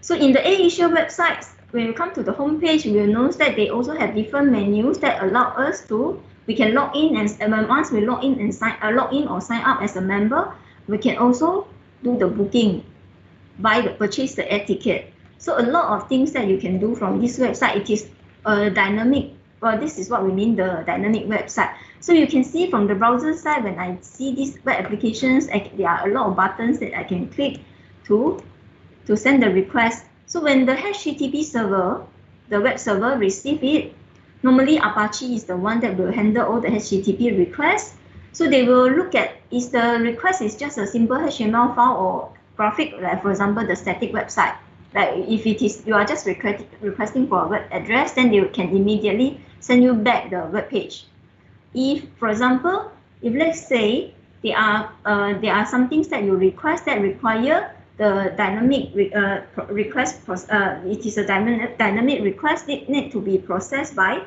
so in the AirAsia website, when you come to the home page, you will notice that they also have different menus that allow us to, we can log in and, once we log in and sign, uh, log in or sign up as a member, we can also do the booking, buy the purchase the air ticket. So a lot of things that you can do from this website, it is a dynamic, well, this is what we mean the dynamic website. So you can see from the browser side, when I see these web applications, I, there are a lot of buttons that I can click to, to send the request. So when the HTTP server, the web server receive it, normally Apache is the one that will handle all the HTTP requests. So they will look at, is the request is just a simple HTML file or graphic, like for example, the static website. Like if it is, you are just request, requesting for a web address, then they can immediately send you back the web page if, for example, if let's say there are uh, there are some things that you request that require the dynamic re uh, request uh, it is a dynamic dynamic request it need to be processed by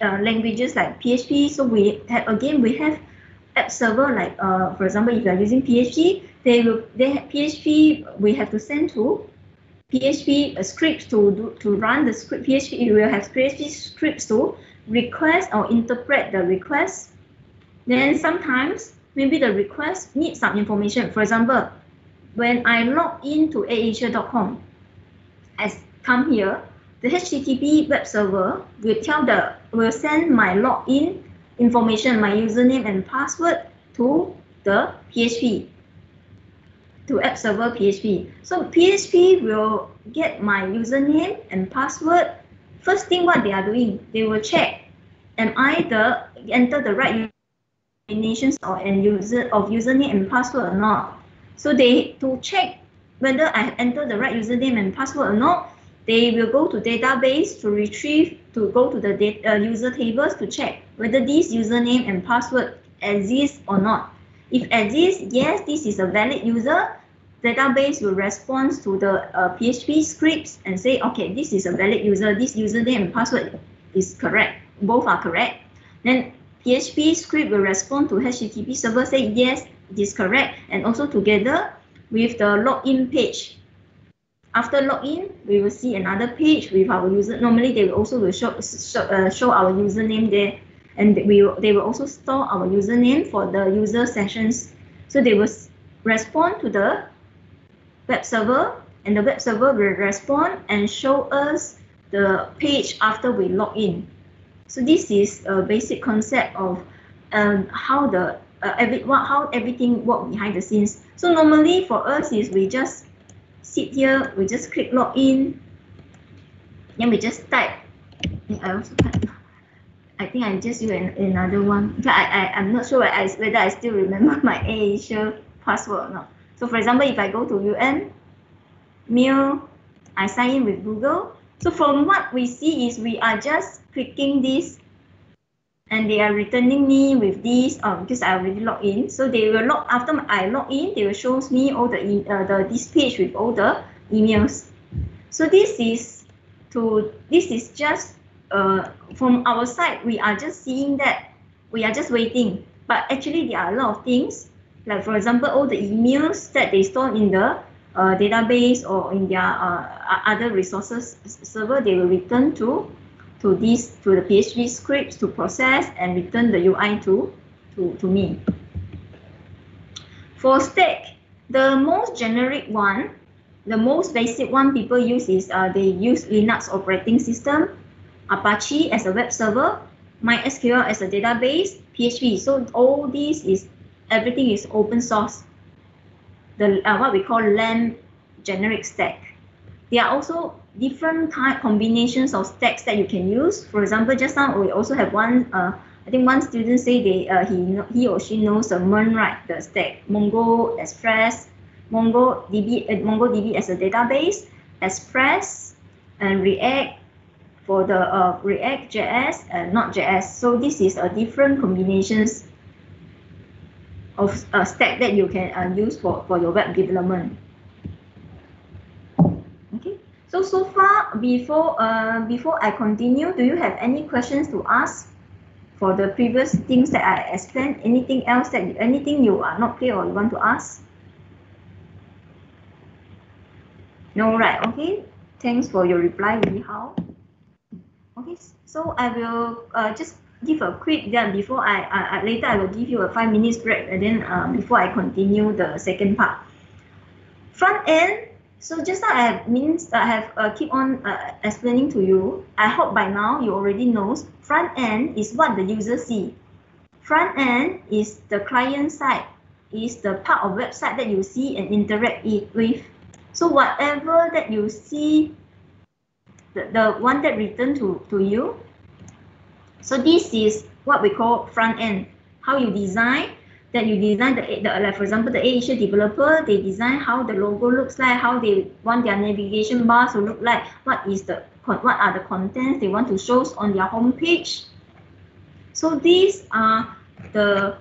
uh, languages like PHP. So we have again we have app server like uh, for example if you are using PHP, they will they PHP we have to send to PHP uh, scripts to do to run the script PHP. You will have PHP scripts to request or interpret the request, then sometimes maybe the request needs some information. For example, when I log into AirAsia.com, I come here, the HTTP web server will tell the will send my login information, my username and password to the PHP, to app server PHP. So PHP will get my username and password First thing what they are doing, they will check, am I the enter the right combinations or and user of username and password or not. So they to check whether I have entered the right username and password or not, they will go to database to retrieve to go to the data, uh, user tables to check whether this username and password exists or not. If exists, yes, this is a valid user database will respond to the uh, PHP scripts and say, okay, this is a valid user, this username and password is correct, both are correct. Then PHP script will respond to HTTP server, say, yes, is correct, and also together with the login page. After login, we will see another page with our user. Normally, they will also will show, show, uh, show our username there, and we they will also store our username for the user sessions. So they will respond to the web server and the web server will respond and show us the page after we log in. So this is a basic concept of um, how the uh, every what how everything work behind the scenes. So normally for us is we just sit here, we just click login, then we just type. I also type. I think I just use an, another one. But I, I I'm not sure whether I, whether I still remember my AirAsia password or not. So for example, if I go to UN, mail, I sign in with Google. So from what we see is we are just clicking this and they are returning me with this um, because I already logged in. So they will log after I log in, they will show me all the uh, the this page with all the emails. So this is to this is just uh, from our side, we are just seeing that we are just waiting. But actually, there are a lot of things like for example, all the emails that they store in the uh, database or in their uh, other resources server, they will return to to this to the PHP scripts to process and return the UI to, to, to me. For stack, the most generic one, the most basic one people use is uh, they use Linux operating system, Apache as a web server, MySQL as a database, PHP. So all this is everything is open source. The uh, what we call LAMP generic stack. There are also different type combinations of stacks that you can use. For example, just now we also have one. Uh, I think one student say they uh, he he or she knows the MERN right the stack Mongo Express, MongoDB uh, MongoDB as a database, Express, and React for the uh, React JS and Node JS. So this is a different combinations of a stack that you can uh, use for, for your web development. So so far before uh, before I continue, do you have any questions to ask for the previous things that I explained? Anything else that anything you are not clear or you want to ask? No, right? Okay. Thanks for your reply, Li Hao. Okay, so I will uh, just give a quick then before I, I, later I will give you a five minutes break and then uh, before I continue the second part. Front end, so just now I have means I have uh, keep on uh, explaining to you. I hope by now you already knows front end is what the user see. Front end is the client side, is the part of website that you see and interact it with. So whatever that you see the, the one that return to, to you. So this is what we call front end. How you design that you design the, the like for example the Asia developer they design how the logo looks like, how they want their navigation bars to look like, what is the what are the contents they want to show on their homepage. So these are the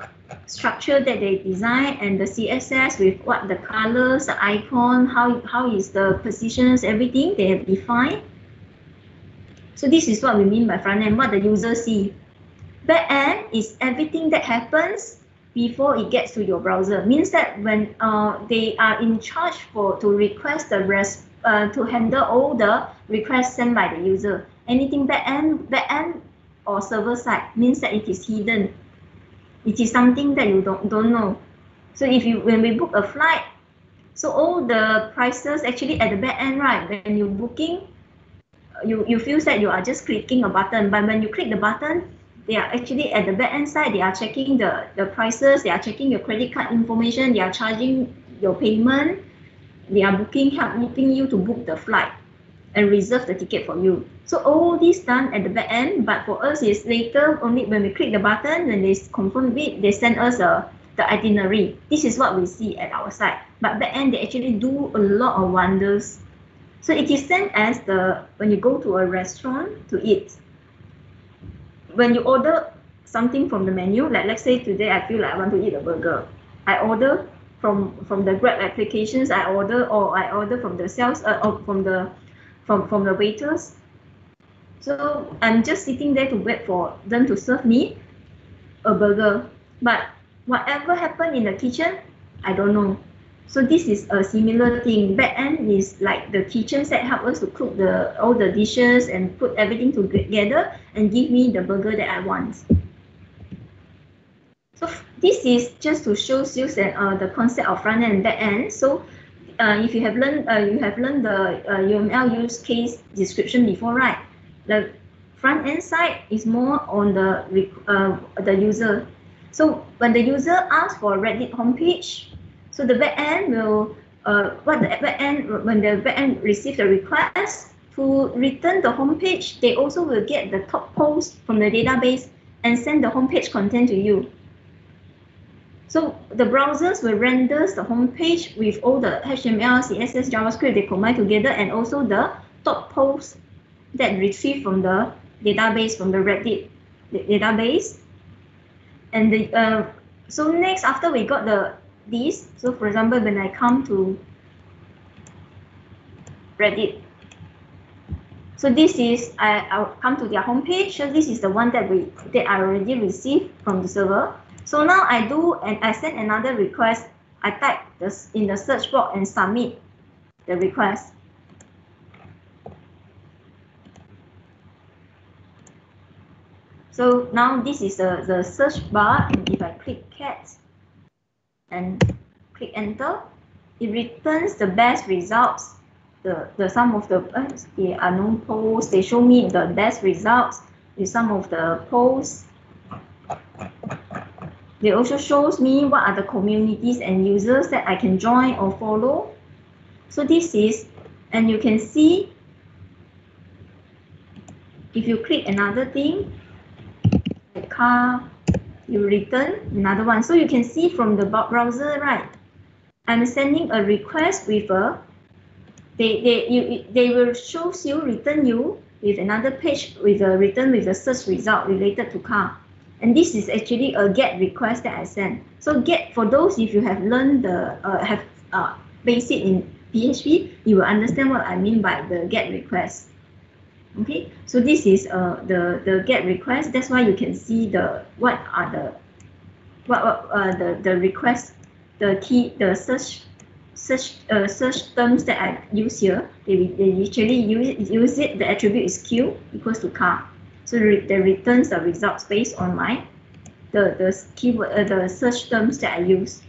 structure that they design and the CSS with what the colors, the icon, how, how is the positions, everything they have defined. So this is what we mean by front end, what the user see. Back end is everything that happens before it gets to your browser. Means that when uh, they are in charge for to request the rest uh, to handle all the requests sent by the user. Anything back end, back end or server side means that it is hidden. It is something that you don't don't know. So if you when we book a flight, so all the prices actually at the back end, right? When you booking, you, you feel that you are just clicking a button, but when you click the button, they are actually at the back end side, they are checking the, the prices, they are checking your credit card information, they are charging your payment, they are booking, helping you to book the flight and reserve the ticket for you. So all this done at the back end, but for us is later only when we click the button, when they confirm it, they send us a, the itinerary. This is what we see at our side. But back end, they actually do a lot of wonders so it is same as the when you go to a restaurant to eat. When you order something from the menu, like let's say today I feel like I want to eat a burger. I order from from the Grab applications. I order or I order from the sales uh, or from the from from the waiters. So I'm just sitting there to wait for them to serve me a burger. But whatever happened in the kitchen, I don't know. So this is a similar thing. Back end is like the kitchen that help us to cook the all the dishes and put everything together and give me the burger that I want. So this is just to show you that uh, the concept of front end and back end. So uh, if you have learned uh, you have learned the uh, UML use case description before, right? The front end side is more on the uh, the user. So when the user asks for Reddit homepage, so the backend will, uh, what the backend, when the backend receives the request to return the homepage, they also will get the top post from the database and send the homepage content to you. So the browsers will render the homepage with all the HTML, CSS, JavaScript they combine together and also the top posts that retrieve from the database, from the Reddit database. And the, uh, so next, after we got the this. So for example, when I come to Reddit, so this is I I'll come to their homepage. So this is the one that we that I already received from the server. So now I do and I send another request. I type this in the search box and submit the request. So now this is the, the search bar and if I click cat and click enter, it returns the best results. The, the some of the, uh, the unknown posts, they show me the best results with some of the posts. They also shows me what are the communities and users that I can join or follow. So this is, and you can see, if you click another thing, the car, you return another one. So you can see from the browser, right? I'm sending a request with a, they, they, you, they will show you, return you with another page with a return with a search result related to car. And this is actually a GET request that I sent. So GET, for those if you have learned the, uh, have uh, basic in PHP, you will understand what I mean by the GET request. Okay, so this is uh, the, the GET request. That's why you can see the what are the what, uh, the, the request, the key, the search search uh, search terms that I use here. They, they usually use, use it, the attribute is q equals to car. So re the returns the results based on my the the keyword uh, the search terms that I use.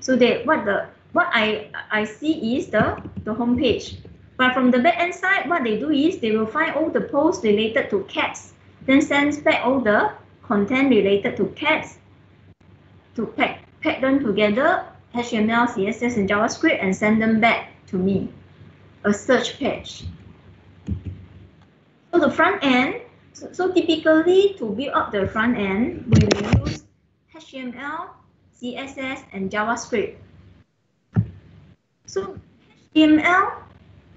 So they what the what I I see is the the home page. But from the back end side, what they do is they will find all the posts related to cats, then send back all the content related to cats to pack, pack them together, HTML, CSS, and JavaScript, and send them back to me, a search page. So the front end, so, so typically to build up the front end, we will use HTML, CSS, and JavaScript. So HTML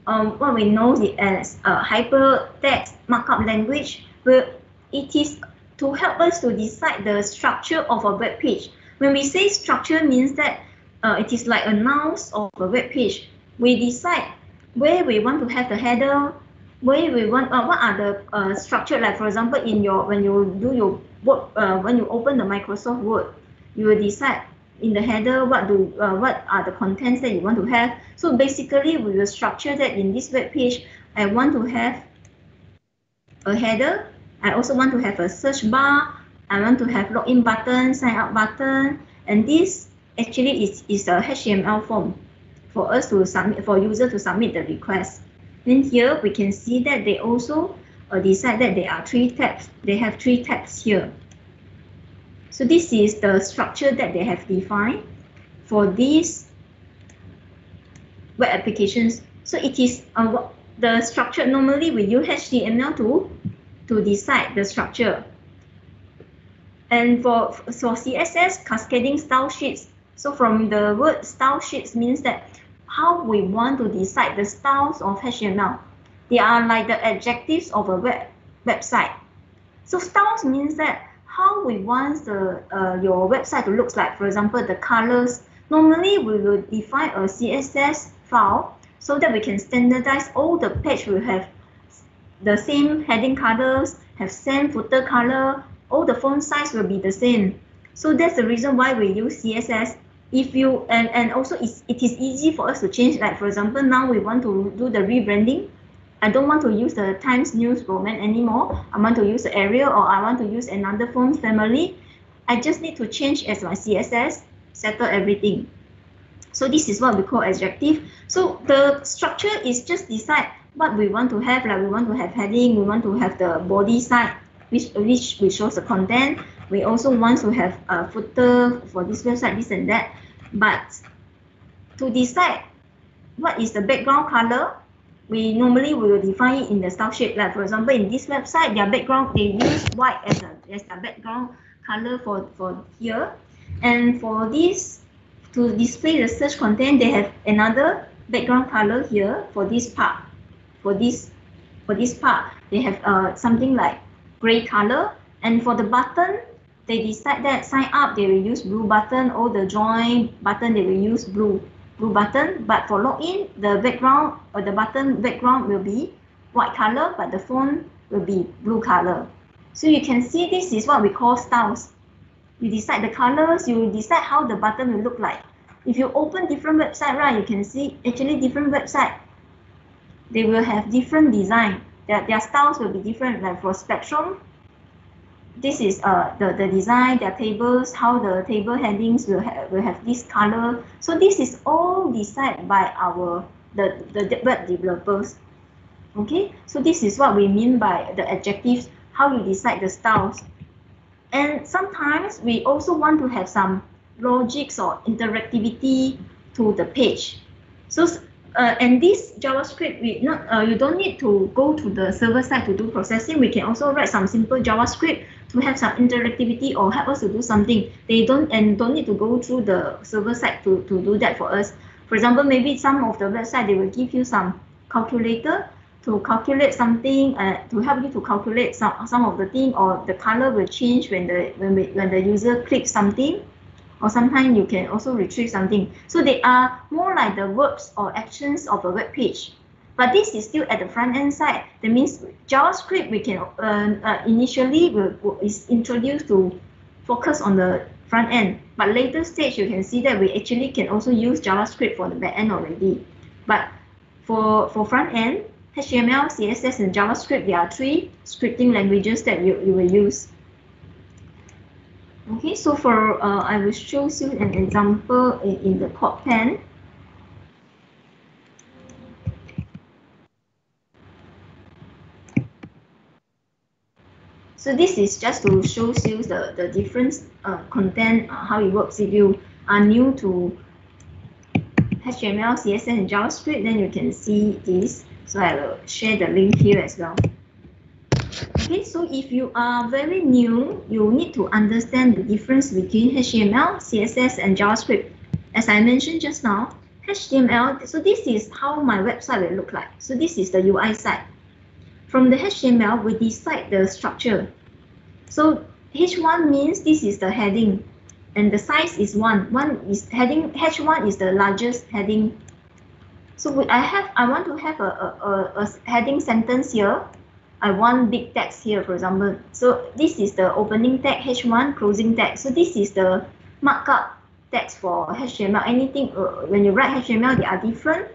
um, what we know it as a hypertext markup language, will it is to help us to decide the structure of a web page. When we say structure means that uh, it is like a noun of a web page. We decide where we want to have the header, where we want, uh, what are the uh, structure, like for example, in your, when you do your work, uh, when you open the Microsoft Word, you will decide in the header what do uh, what are the contents that you want to have. So basically we will structure that in this web page. I want to have a header. I also want to have a search bar. I want to have login button sign up button. And this actually is, is a html form for us to submit for user to submit the request. Then here we can see that they also uh, decide that there are three tabs. They have three tabs here so this is the structure that they have defined for these web applications. So it is uh, the structure. Normally we use HTML to, to decide the structure. And for, for CSS, cascading style sheets. So from the word style sheets means that how we want to decide the styles of HTML. They are like the adjectives of a web website. So styles means that how we want the uh, your website to look like. For example, the colors. Normally, we will define a CSS file so that we can standardize all the page will have the same heading colors, have same footer color, all the font size will be the same. So that's the reason why we use CSS. If you and, and also it's, it is easy for us to change. Like for example, now we want to do the rebranding. I don't want to use the Times News Roman anymore. I want to use the Arial or I want to use another font family. I just need to change as my CSS, settle everything. So this is what we call adjective. So the structure is just decide what we want to have. Like we want to have heading, we want to have the body side, which which we shows the content. We also want to have a footer for this website, this and that. But to decide what is the background color, we normally will define it in the style sheet. Like for example, in this website, their background, they use white as a as a background color for, for here. And for this, to display the search content, they have another background color here for this part. For this, for this part, they have uh, something like gray color. And for the button, they decide that sign up, they will use blue button, or the join button, they will use blue blue button, but for login, the background or the button background will be white color, but the font will be blue color. So you can see this is what we call styles. You decide the colors, you decide how the button will look like. If you open different website, right, you can see actually different website, they will have different design. Their, their styles will be different. Like for Spectrum, this is uh, the, the design, their tables, how the table headings will, ha will have this color. So this is all decided by our the, the web developers. Okay, so this is what we mean by the adjectives, how you decide the styles. And sometimes we also want to have some logics or interactivity to the page. So uh, and this JavaScript, we not uh, you don't need to go to the server side to do processing. We can also write some simple JavaScript to have some interactivity or help us to do something. They don't and don't need to go through the server side to, to do that for us. For example, maybe some of the website they will give you some calculator to calculate something uh, to help you to calculate some some of the thing or the color will change when the when we, when the user clicks something or sometimes you can also retrieve something. So they are more like the verbs or actions of a web page. But this is still at the front end side. That means JavaScript we can uh, uh, initially will, is introduced to focus on the front end. But later stage you can see that we actually can also use JavaScript for the back end already. But for, for front end, HTML, CSS, and JavaScript, there are three scripting languages that you, you will use. Okay, so for uh, I will show you an example in, in the CodePen. So this is just to show you the, the different uh, content, uh, how it works. If you are new to HTML, CSS, and JavaScript, then you can see this. So I will share the link here as well. Okay, so if you are very new, you need to understand the difference between HTML, CSS, and JavaScript. As I mentioned just now, HTML, so this is how my website will look like. So this is the UI side. From the HTML, we decide the structure. So H1 means this is the heading, and the size is 1. One is heading, H1 is the largest heading. So I have, I want to have a, a, a heading sentence here, I want big text here, for example. So this is the opening tag H1, closing tag. So this is the markup text for HTML. Anything, uh, when you write HTML, there are different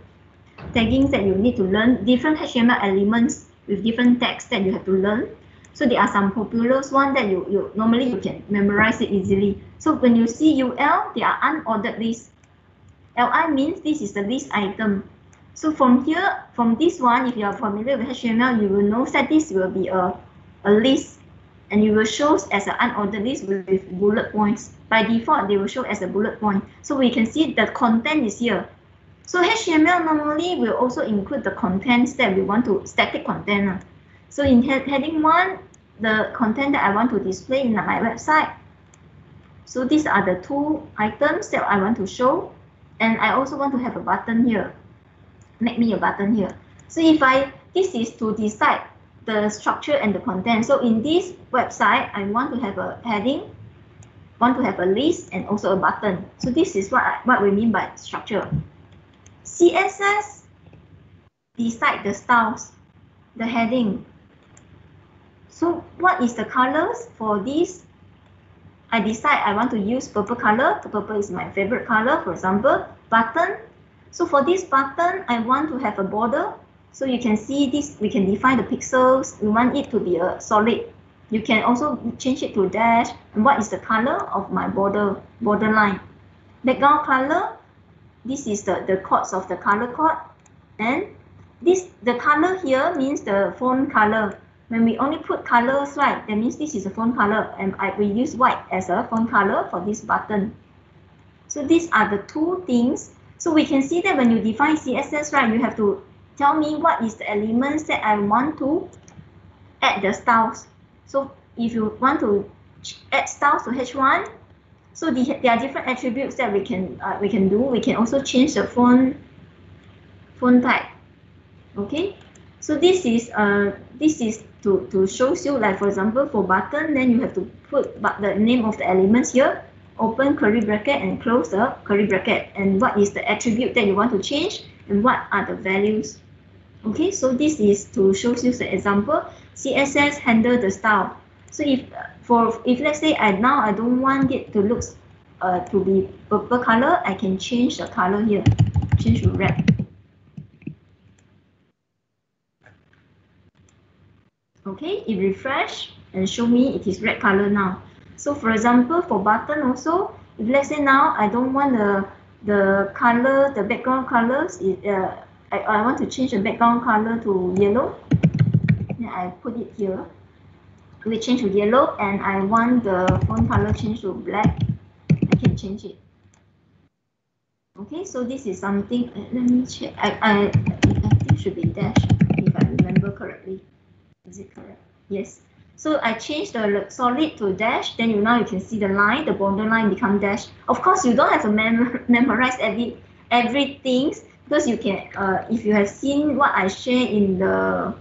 taggings that you need to learn, different HTML elements with different text that you have to learn. So there are some popular ones that you, you normally you can memorize it easily. So when you see UL, they are unordered list. LI means this is the list item. So from here, from this one, if you are familiar with HTML, you will know that this will be a, a list and it will show as an unordered list with, with bullet points. By default, they will show as a bullet point. So we can see the content is here. So HTML normally will also include the contents that we want to, static content. Ah. So in he heading one, the content that I want to display in my website. So these are the two items that I want to show. And I also want to have a button here make me a button here. So if I, this is to decide the structure and the content. So in this website, I want to have a heading, want to have a list and also a button. So this is what, I, what we mean by structure. CSS decide the styles, the heading. So what is the colors for this? I decide I want to use purple color. The purple is my favorite color, for example. Button, so for this button, I want to have a border. So you can see this, we can define the pixels. We want it to be a solid. You can also change it to dash. And what is the color of my border, border line? Background color, this is the, the codes of the color code. And this the color here means the font color. When we only put colors, right, that means this is a font color. And I will use white as a font color for this button. So these are the two things so we can see that when you define CSS, right, you have to tell me what is the elements that I want to add the styles. So if you want to add styles to H1, so the, there are different attributes that we can uh, we can do. We can also change the font font type. Okay, so this is uh this is to to show you like for example for button, then you have to put but the name of the elements here open curly bracket and close the curly bracket and what is the attribute that you want to change and what are the values. Okay, so this is to show you the example. CSS handle the style. So if for if let's say I now I don't want it to look uh, to be purple color, I can change the color here, change to red. Okay, it refresh and show me it is red color now. So for example, for button also, if let's say now I don't want the the color, the background colors, it, uh, I, I want to change the background color to yellow. Then I put it here. We change to yellow and I want the font color change to black. I can change it. Okay, so this is something, uh, let me check. I, I, I think should be dash if I remember correctly. Is it correct? Yes. So I change the solid to dash, then you now you can see the line, the border line become dash. Of course, you don't have to mem memorize every everything because you can, uh, if you have seen what I share in the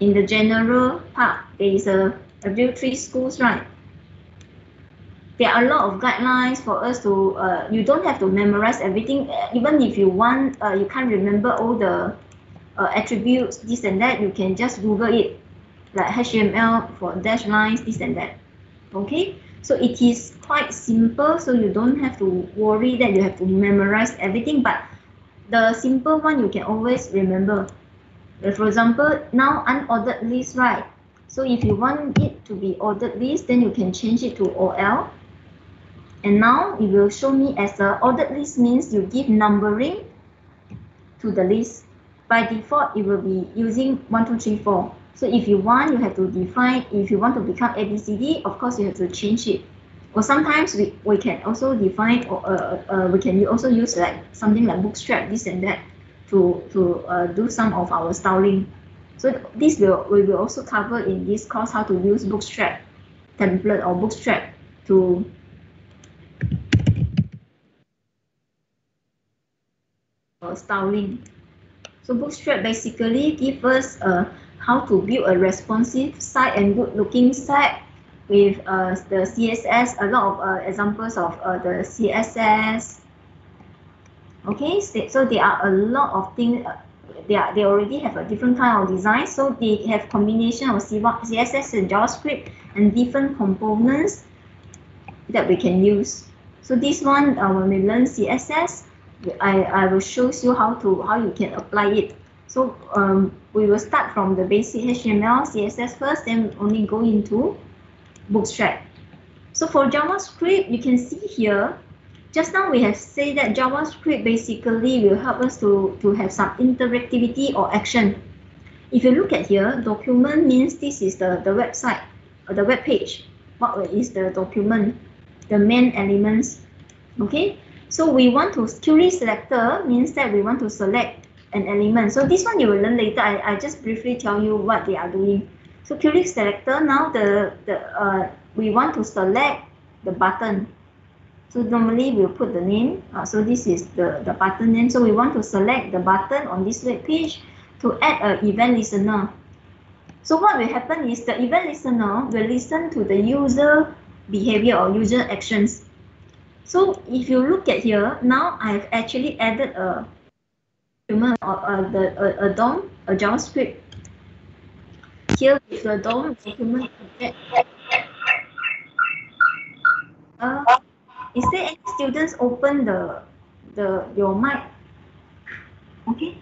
in the general part, there is a, a W3Schools, right? There are a lot of guidelines for us to, uh, you don't have to memorize everything. Even if you want, uh, you can't remember all the uh, attributes, this and that, you can just Google it, like HTML for dash lines, this and that. Okay, so it is quite simple, so you don't have to worry that you have to memorize everything, but the simple one you can always remember. For example, now unordered list, right? So if you want it to be ordered list, then you can change it to OL. And now it will show me as a ordered list means you give numbering to the list by default, it will be using 1, 2, 3, 4. So if you want, you have to define, if you want to become ABCD, of course, you have to change it. Or sometimes we, we can also define, or uh, uh, we can also use like something like bootstrap, this and that, to, to uh, do some of our styling. So this will we will also cover in this course how to use bootstrap template or bootstrap to styling. So Bootstrap basically gives us uh, how to build a responsive site and good looking site with uh, the CSS, a lot of uh, examples of uh, the CSS. Okay, so there are a lot of things, uh, they, are, they already have a different kind of design. So they have combination of CSS and JavaScript and different components that we can use. So this one, uh, when we learn CSS, I, I will show you how to how you can apply it. So um, we will start from the basic HTML, CSS first, then only go into Bootstrap. So for JavaScript, you can see here, just now we have said that JavaScript basically will help us to, to have some interactivity or action. If you look at here, document means this is the, the website, or the web page. What is the document? The main elements. Okay, so we want to query selector means that we want to select an element. So this one you will learn later. I, I just briefly tell you what they are doing. So query selector now the the uh, we want to select the button. So normally we'll put the name. Uh, so this is the the button name. So we want to select the button on this web page to add an event listener. So what will happen is the event listener will listen to the user behavior or user actions. So if you look at here, now I've actually added a document or a, the, a, a DOM, a JavaScript. Here is the DOM document. Uh, is there any students open the the your mic? Okay.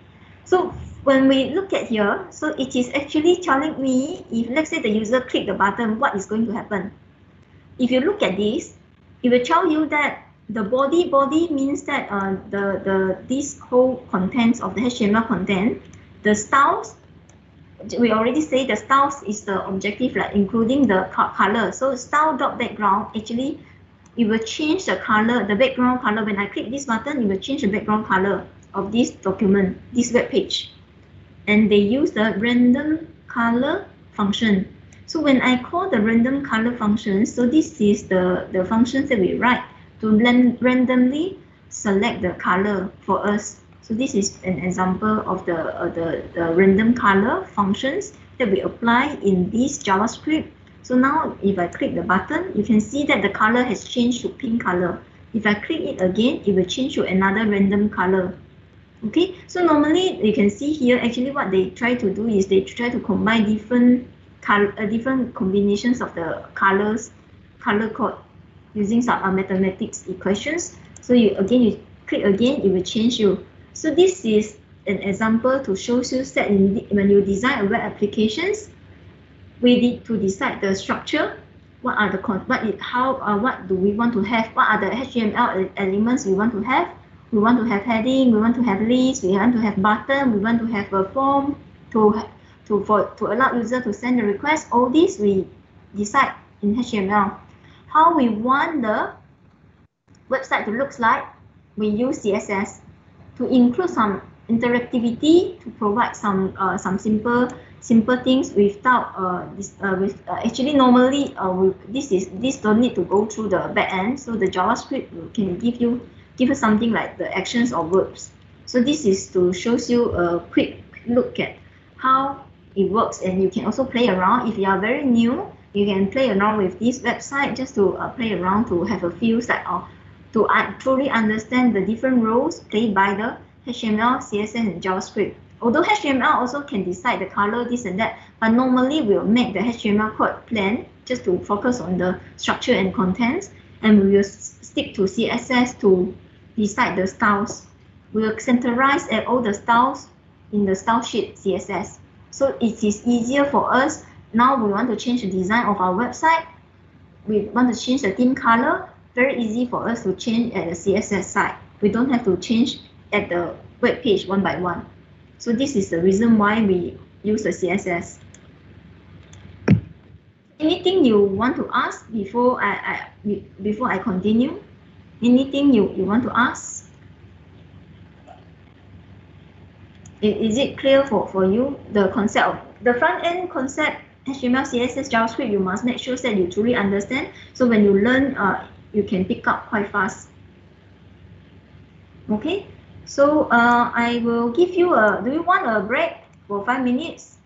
So when we look at here, so it is actually telling me if let's say the user click the button, what is going to happen? If you look at this, it will tell you that the body body means that uh, the the this whole contents of the HTML content, the styles, we already say the styles is the objective, like including the color. So style dot background actually it will change the color, the background color. When I click this button, it will change the background color of this document, this web page. And they use the random color function. So when I call the random color function, so this is the, the functions that we write to randomly select the color for us. So this is an example of the, uh, the, the random color functions that we apply in this JavaScript. So now if I click the button, you can see that the color has changed to pink color. If I click it again, it will change to another random color. Okay, so normally you can see here, actually what they try to do is they try to combine different color, uh, different combinations of the colors, color code using some uh, mathematics equations. So you again, you click again, it will change you. So this is an example to show you that when you design a web applications, we need to decide the structure. What are the what it how uh, what do we want to have? What are the HTML elements we want to have? We want to have heading. We want to have list. We want to have button. We want to have a form to to for to allow user to send the request. All this we decide in HTML. How we want the website to looks like, we use CSS to include some interactivity to provide some uh, some simple simple things without uh, this uh, with uh, actually normally uh, we, this is this don't need to go through the back end so the JavaScript can give you give us something like the actions or verbs so this is to shows you a quick look at how it works and you can also play around if you are very new you can play around with this website just to uh, play around to have a feel set of to truly understand the different roles played by the HTML, CSS, and JavaScript. Although HTML also can decide the color, this and that, but normally we'll make the HTML code plan just to focus on the structure and contents, and we will stick to CSS to decide the styles. We'll centralize all the styles in the style sheet CSS. So it is easier for us. Now we want to change the design of our website. We want to change the theme color. Very easy for us to change at the CSS side. We don't have to change at the web page one by one. So this is the reason why we use the CSS. Anything you want to ask before I, I before I continue? Anything you, you want to ask? Is it clear for, for you the concept of the front end concept HTML, CSS, JavaScript, you must make sure that you truly understand. So when you learn, uh, you can pick up quite fast. Okay, so uh, I will give you a, do you want a break for five minutes?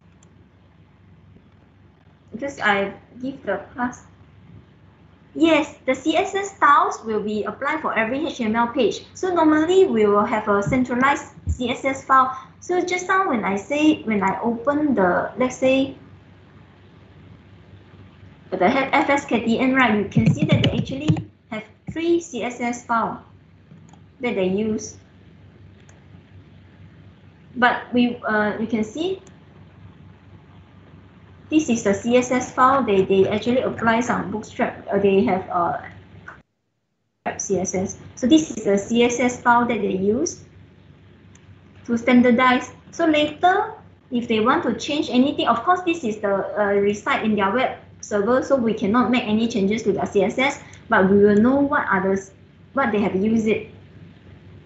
Because I give the class. Yes, the CSS styles will be applied for every HTML page. So normally we will have a centralized CSS file. So just now when I say, when I open the, let's say, the FSKTM, right, you can see that they actually have three CSS file that they use but we uh, you can see this is the CSS file. They, they actually apply some bootstrap. Uh, they have uh, CSS. So this is the CSS file that they use to standardize. So later, if they want to change anything, of course, this is the uh, reside in their web server, so we cannot make any changes to the CSS, but we will know what others, what they have used it.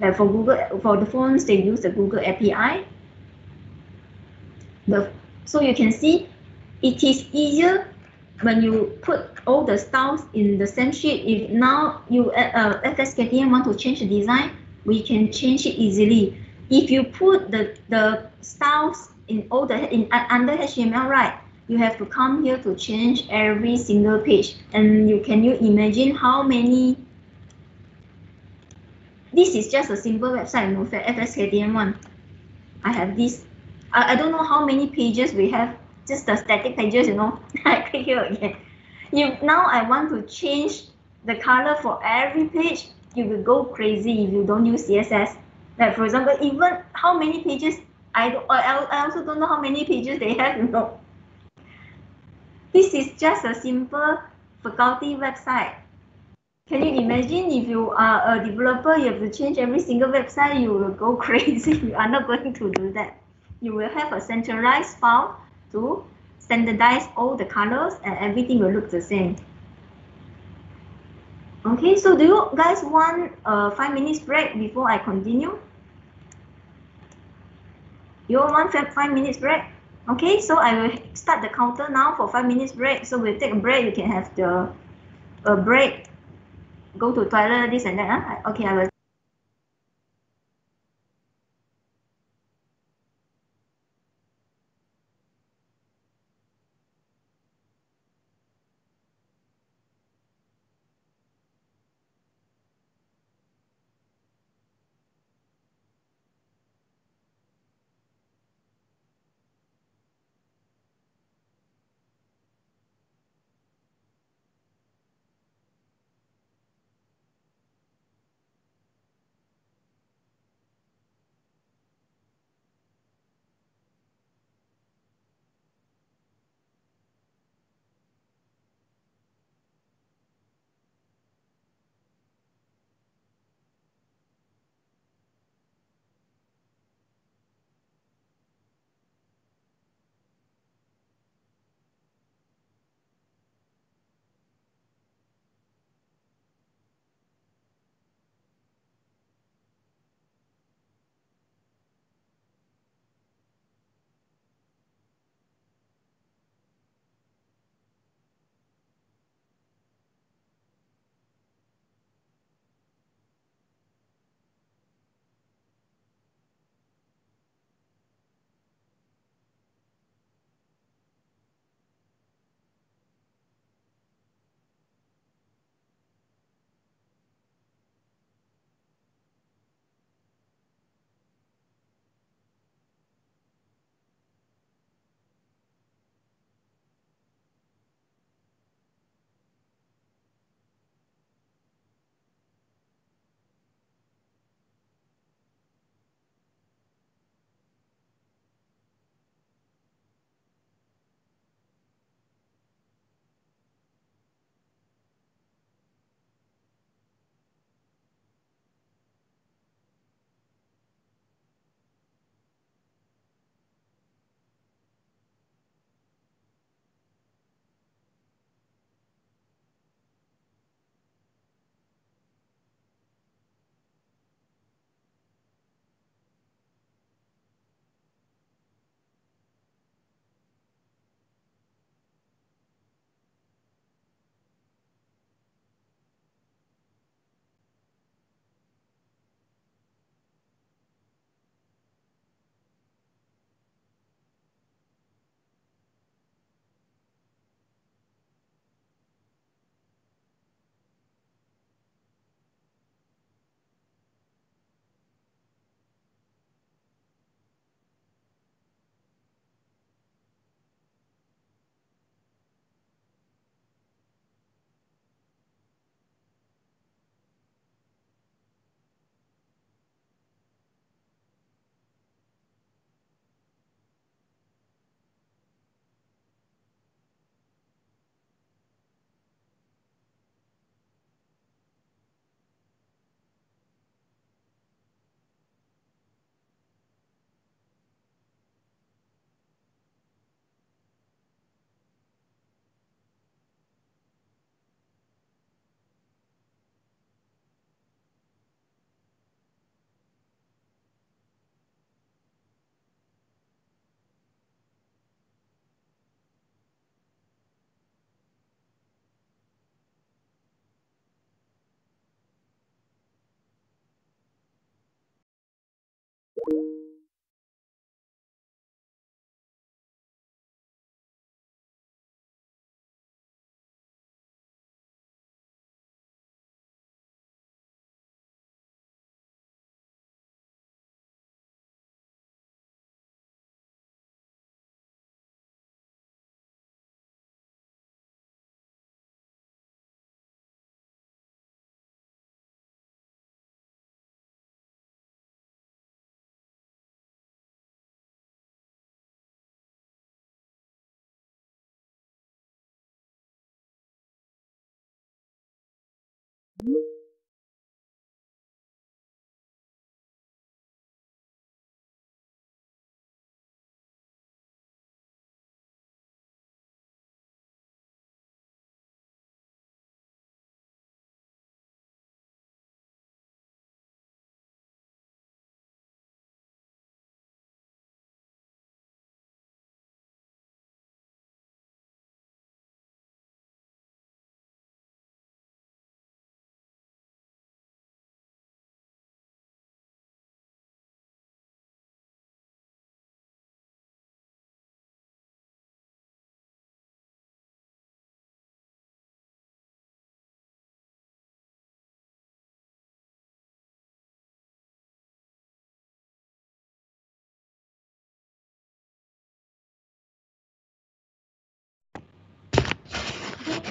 Like for Google, for the phones, they use the Google API. The, so you can see it is easier when you put all the styles in the same sheet. If now you uh, FSKTM want to change the design, we can change it easily. If you put the, the styles in all the in uh, under HTML, right, you have to come here to change every single page. And you can you imagine how many this is just a simple website, you know, FSKTM one. I have this. I, I don't know how many pages we have, just the static pages, you know. I click here again. You now I want to change the color for every page. You will go crazy if you don't use CSS. Like for example, even how many pages I don't, I, I also don't know how many pages they have, you know. This is just a simple faculty website. Can you imagine if you are a developer, you have to change every single website, you will go crazy. you are not going to do that. You will have a centralized file to standardize all the colors and everything will look the same. Okay, so do you guys want a five minutes break before I continue? You all want five minutes break? Okay, so I will start the counter now for five minutes break. So we'll take a break. You can have the a break go to toilet, this and that. Ah huh? Okay, I will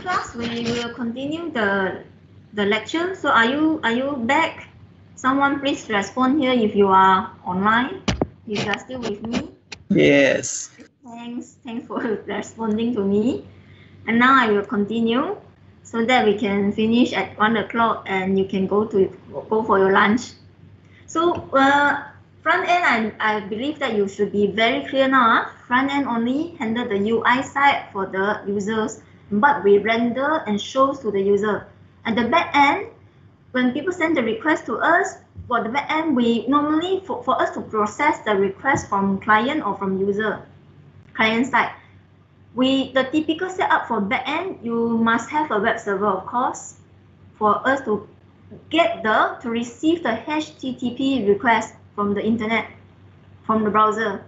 class, we will continue the the lecture. So are you are you back? Someone please respond here if you are online. If you are still with me. Yes. Thanks. Thanks for responding to me. And now I will continue so that we can finish at one o'clock and you can go to go for your lunch. So uh, front end, I, I believe that you should be very clear now. Front end only handle the UI side for the users, but we render and shows to the user. At the back end, when people send the request to us, for the back end, we normally, for, for us to process the request from client or from user, client side, we the typical setup for back end, you must have a web server, of course, for us to get the to receive the HTTP request from the internet, from the browser.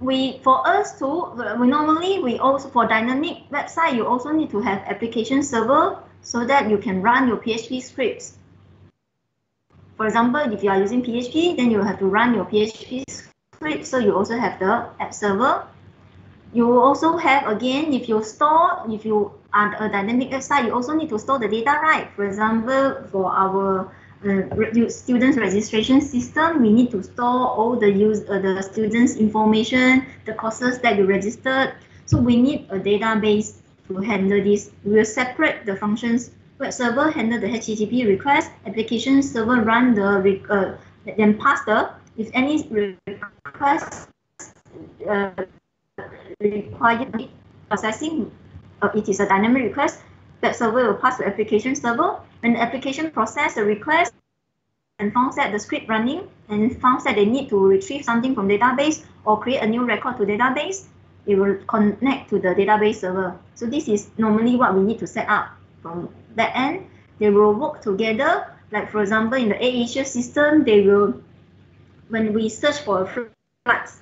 We for us to we normally we also for dynamic website you also need to have application server so that you can run your PHP scripts. For example, if you are using PHP, then you have to run your PHP script. So you also have the app server you also have, again, if you store, if you are a dynamic website, you also need to store the data, right? For example, for our uh, students registration system, we need to store all the use uh, the students information, the courses that you registered. So we need a database to handle this. We will separate the functions. Web server handle the HTTP request, application server run the uh, then pass the if any request uh, required processing. Uh, it is a dynamic request. That server will pass to application server. When the application process the request and found that the script running and found that they need to retrieve something from database or create a new record to database, it will connect to the database server. So this is normally what we need to set up from that end. They will work together. Like for example, in the AirAsia system, they will, when we search for flights,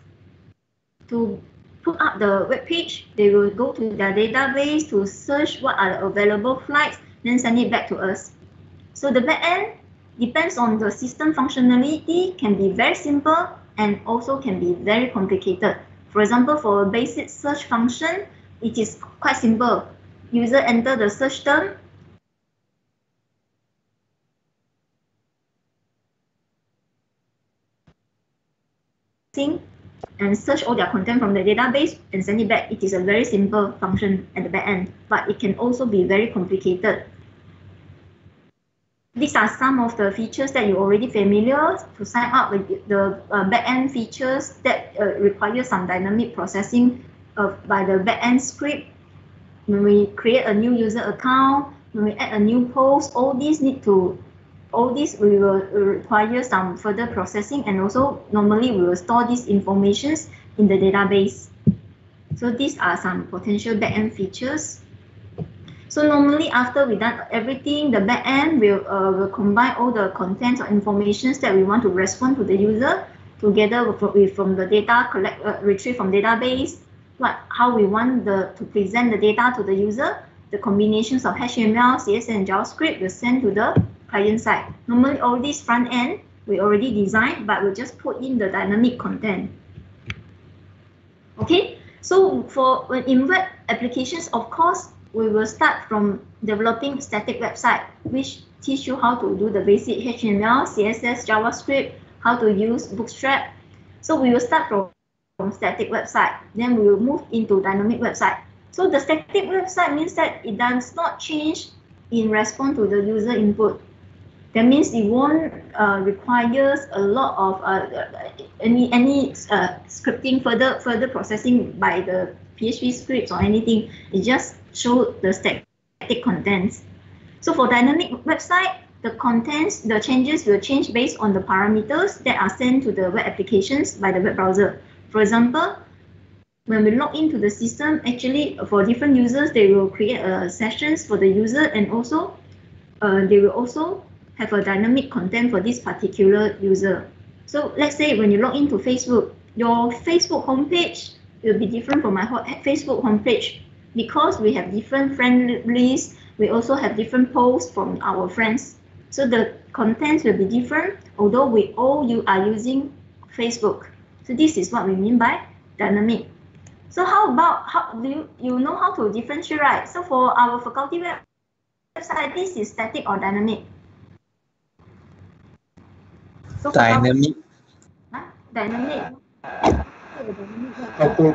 to put up the web page, they will go to their database to search what are the available flights, then send it back to us. So the backend depends on the system functionality, can be very simple and also can be very complicated. For example, for a basic search function, it is quite simple. User enter the search term, and search all their content from the database and send it back. It is a very simple function at the back end, but it can also be very complicated. These are some of the features that you're already familiar to sign up with the uh, backend features that uh, require some dynamic processing of, by the backend script. When we create a new user account, when we add a new post, all these need to all this we will require some further processing and also normally we will store these informations in the database. So these are some potential backend features. So normally after we done everything, the backend will, uh, will combine all the contents or informations that we want to respond to the user together with, from the data collect uh, retrieve from database, what how we want the to present the data to the user, the combinations of HTML, CSS, and JavaScript will send to the client side. Normally all this front end, we already designed, but we just put in the dynamic content. Okay, so for in web applications, of course, we will start from developing static website, which teach you how to do the basic HTML, CSS, JavaScript, how to use Bootstrap. So we will start from, from static website, then we will move into dynamic website. So the static website means that it does not change in response to the user input. That means it won't uh, requires a lot of uh, any any uh, scripting further further processing by the PHP scripts or anything. It just show the static contents. So for dynamic website, the contents, the changes will change based on the parameters that are sent to the web applications by the web browser. For example, when we log into the system, actually for different users, they will create uh, sessions for the user and also uh, they will also have a dynamic content for this particular user. So let's say when you log into Facebook, your Facebook homepage will be different from my Facebook homepage because we have different friend lists. We also have different posts from our friends. So the contents will be different, although we all you are using Facebook. So this is what we mean by dynamic. So how about how do you you know how to differentiate, right? So for our faculty website, this is static or dynamic. So dynamic. Huh? Dynamic. Okay.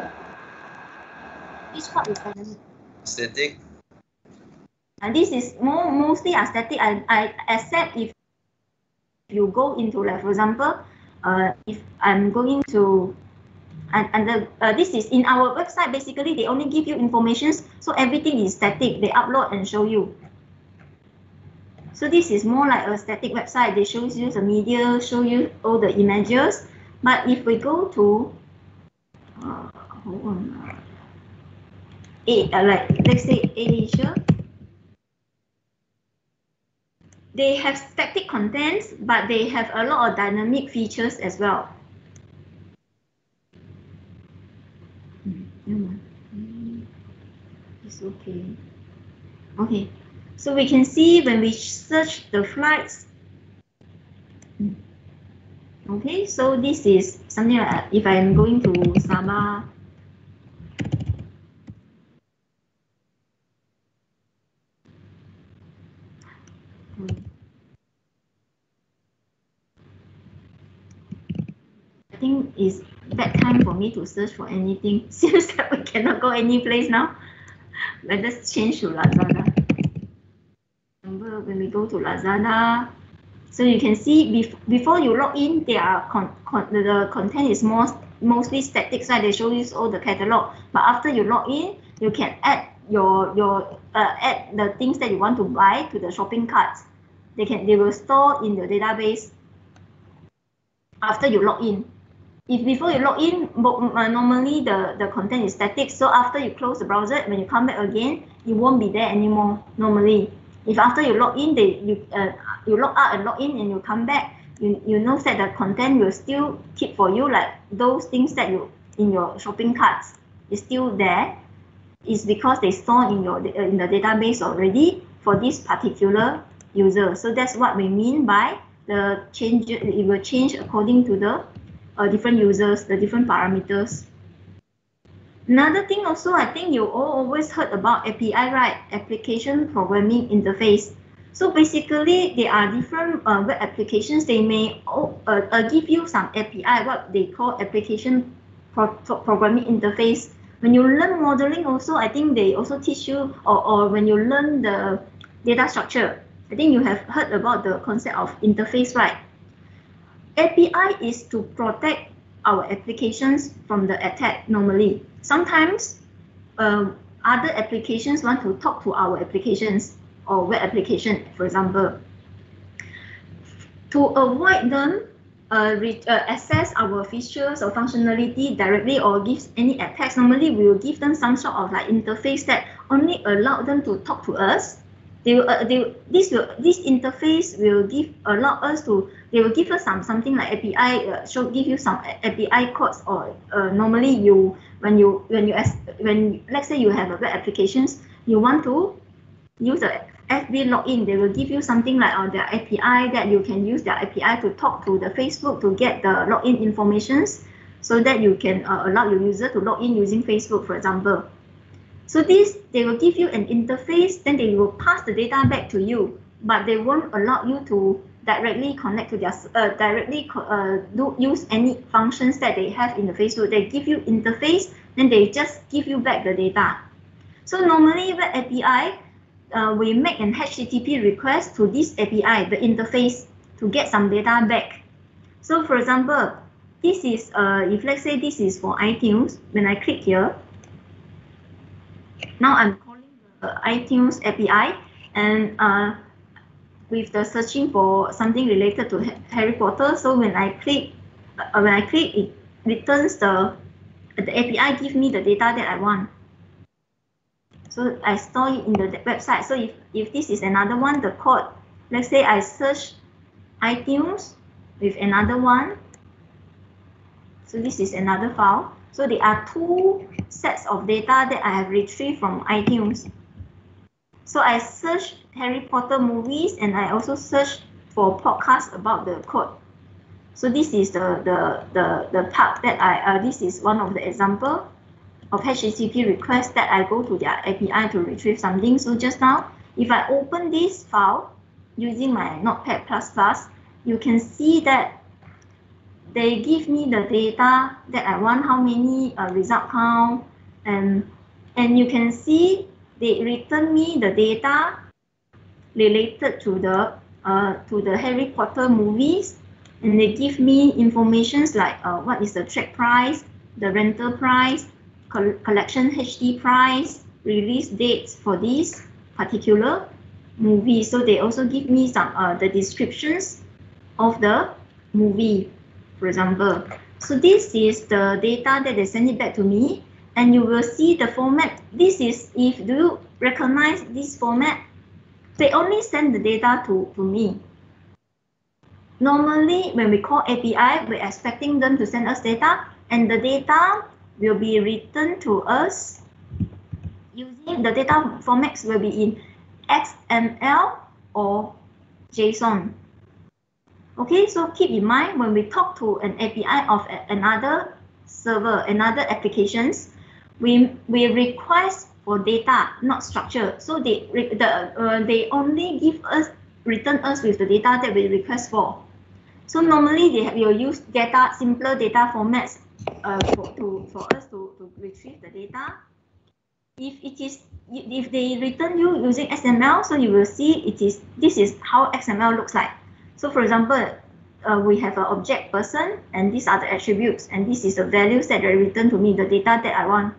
Which part is dynamic? Static. And this is more mostly a static. I, I accept if you go into like for example, uh, if I'm going to and, and the, uh, this is in our website basically they only give you informations so everything is static they upload and show you so this is more like a static website they shows you the media show you all the images. But if we go to uh, hold on a uh, like let's say Asia. They have static contents but they have a lot of dynamic features as well. It's okay. Okay, so we can see when we search the flights. Okay, so this is something like uh, if I'm going to Sabah. I think it's bad time for me to search for anything. Seems that we cannot go any place now. Let us change to Lazada. When we go to Lazada, so you can see bef before you log in, there are con con the, content is most mostly static side. They show you all the catalog. But after you log in, you can add your your uh, add the things that you want to buy to the shopping cart. They can they will store in the database after you log in if before you log in, uh, normally the, the content is static. So after you close the browser, when you come back again, it won't be there anymore normally. If after you log in, they, you, uh, you log out and log in and you come back, you, you know that the content will still keep for you, like those things that you in your shopping carts is still there. It's because they store in your uh, in the database already for this particular user. So that's what we mean by the change. It will change according to the uh, different users, the different parameters. Another thing also, I think you all always heard about API, right? Application Programming Interface. So basically, there are different uh, web applications. They may uh, uh, give you some API, what they call application pro programming interface. When you learn modeling also, I think they also teach you, or, or when you learn the data structure, I think you have heard about the concept of interface, right? API is to protect our applications from the attack normally. Sometimes um, other applications want to talk to our applications or web application, for example. To avoid them uh, uh, access our features or functionality directly or gives any attacks, normally we will give them some sort of like interface that only allow them to talk to us they will, uh, they this will this interface will give allow us to they will give us some something like API uh, show give you some API codes or uh, normally you when you when you when let's say you have a web applications you want to use the FB login. They will give you something like on uh, their API that you can use their API to talk to the Facebook to get the login informations so that you can uh, allow your user to log in using Facebook for example. So this, they will give you an interface, then they will pass the data back to you, but they won't allow you to directly connect to their, uh, directly uh, do use any functions that they have in the Facebook. They give you interface, then they just give you back the data. So normally with API, uh, we make an HTTP request to this API, the interface, to get some data back. So for example, this is, uh, if let's say this is for iTunes, when I click here, now I'm calling the iTunes API and uh, with the searching for something related to Harry Potter. So when I click, uh, when I click, it returns the the API give me the data that I want. So I store it in the website. So if, if this is another one, the code, let's say I search iTunes with another one. So this is another file. So there are two sets of data that I have retrieved from iTunes. So I searched Harry Potter movies and I also searched for podcasts about the code. So this is the the the, the part that I uh, this is one of the example of HTTP request that I go to their API to retrieve something. So just now, if I open this file using my Notepad++, you can see that they give me the data that I want, how many uh, result count, and, and you can see they return me the data related to the uh, to the Harry Potter movies, and they give me informations like uh, what is the track price, the rental price, collection HD price, release dates for this particular movie. So they also give me some uh, the descriptions of the movie, for example. So this is the data that they send it back to me, and you will see the format. This is if do you recognize this format? They only send the data to, to me. Normally, when we call API, we're expecting them to send us data, and the data will be written to us using the data formats will be in XML or JSON. Okay, so keep in mind when we talk to an API of another server, another applications, we, we request for data, not structure. So they the uh, they only give us return us with the data that we request for. So normally they have, will use data simpler data formats uh, for, to, for us to, to retrieve the data. If it is if they return you using XML, so you will see it is this is how XML looks like. So for example, uh, we have an object person and these are the attributes and this is the values that are returned to me, the data that I want.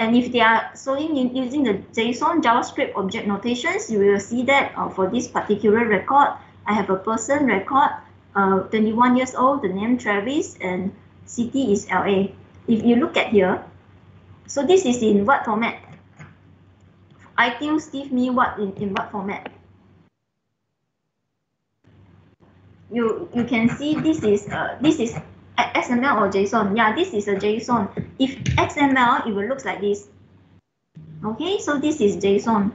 And if they are showing using the JSON JavaScript object notations, you will see that uh, for this particular record, I have a person record, uh, 21 years old, the name Travis, and city is LA. If you look at here, so this is in what format? I iTunes give me what in, in what format? You you can see this is uh this is XML or JSON. Yeah, this is a JSON. If XML, it will look like this. Okay, so this is JSON.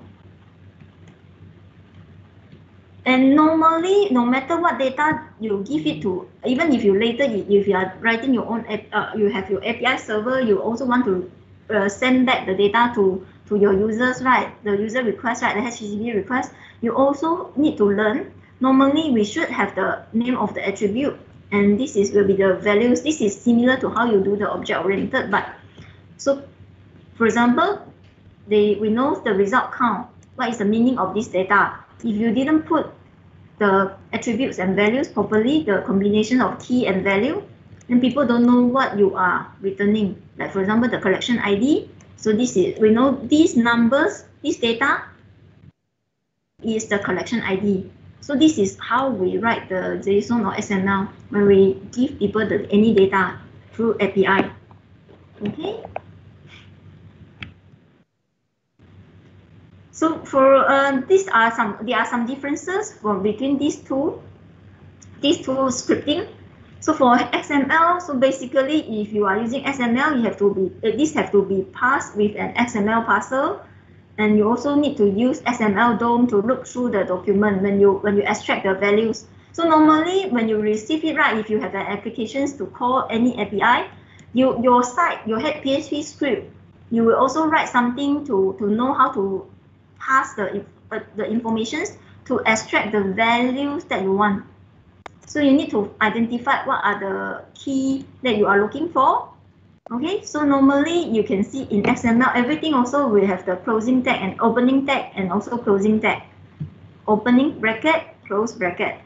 And normally, no matter what data you give it to, even if you later, if you are writing your own, uh, you have your API server, you also want to uh, send back the data to, to your users, right? The user request, right? The HTTP request. You also need to learn. Normally, we should have the name of the attribute, and this is will be the values. This is similar to how you do the object oriented, but so, for example, they we know the result count. What is the meaning of this data? if you didn't put the attributes and values properly, the combination of key and value, then people don't know what you are returning. Like for example, the collection ID. So this is, we know these numbers, this data is the collection ID. So this is how we write the JSON or XML when we give people the, any data through API. Okay. So for uh, these are some there are some differences for between these two these two scripting. So for XML, so basically if you are using XML, you have to be uh, this have to be passed with an XML parser, and you also need to use XML DOM to look through the document when you when you extract the values. So normally when you receive it right, if you have an applications to call any API, you your site your head PHP script, you will also write something to to know how to pass the, uh, the informations to extract the values that you want. So you need to identify what are the key that you are looking for. Okay, so normally you can see in XML, everything also will have the closing tag and opening tag and also closing tag. Opening bracket, close bracket.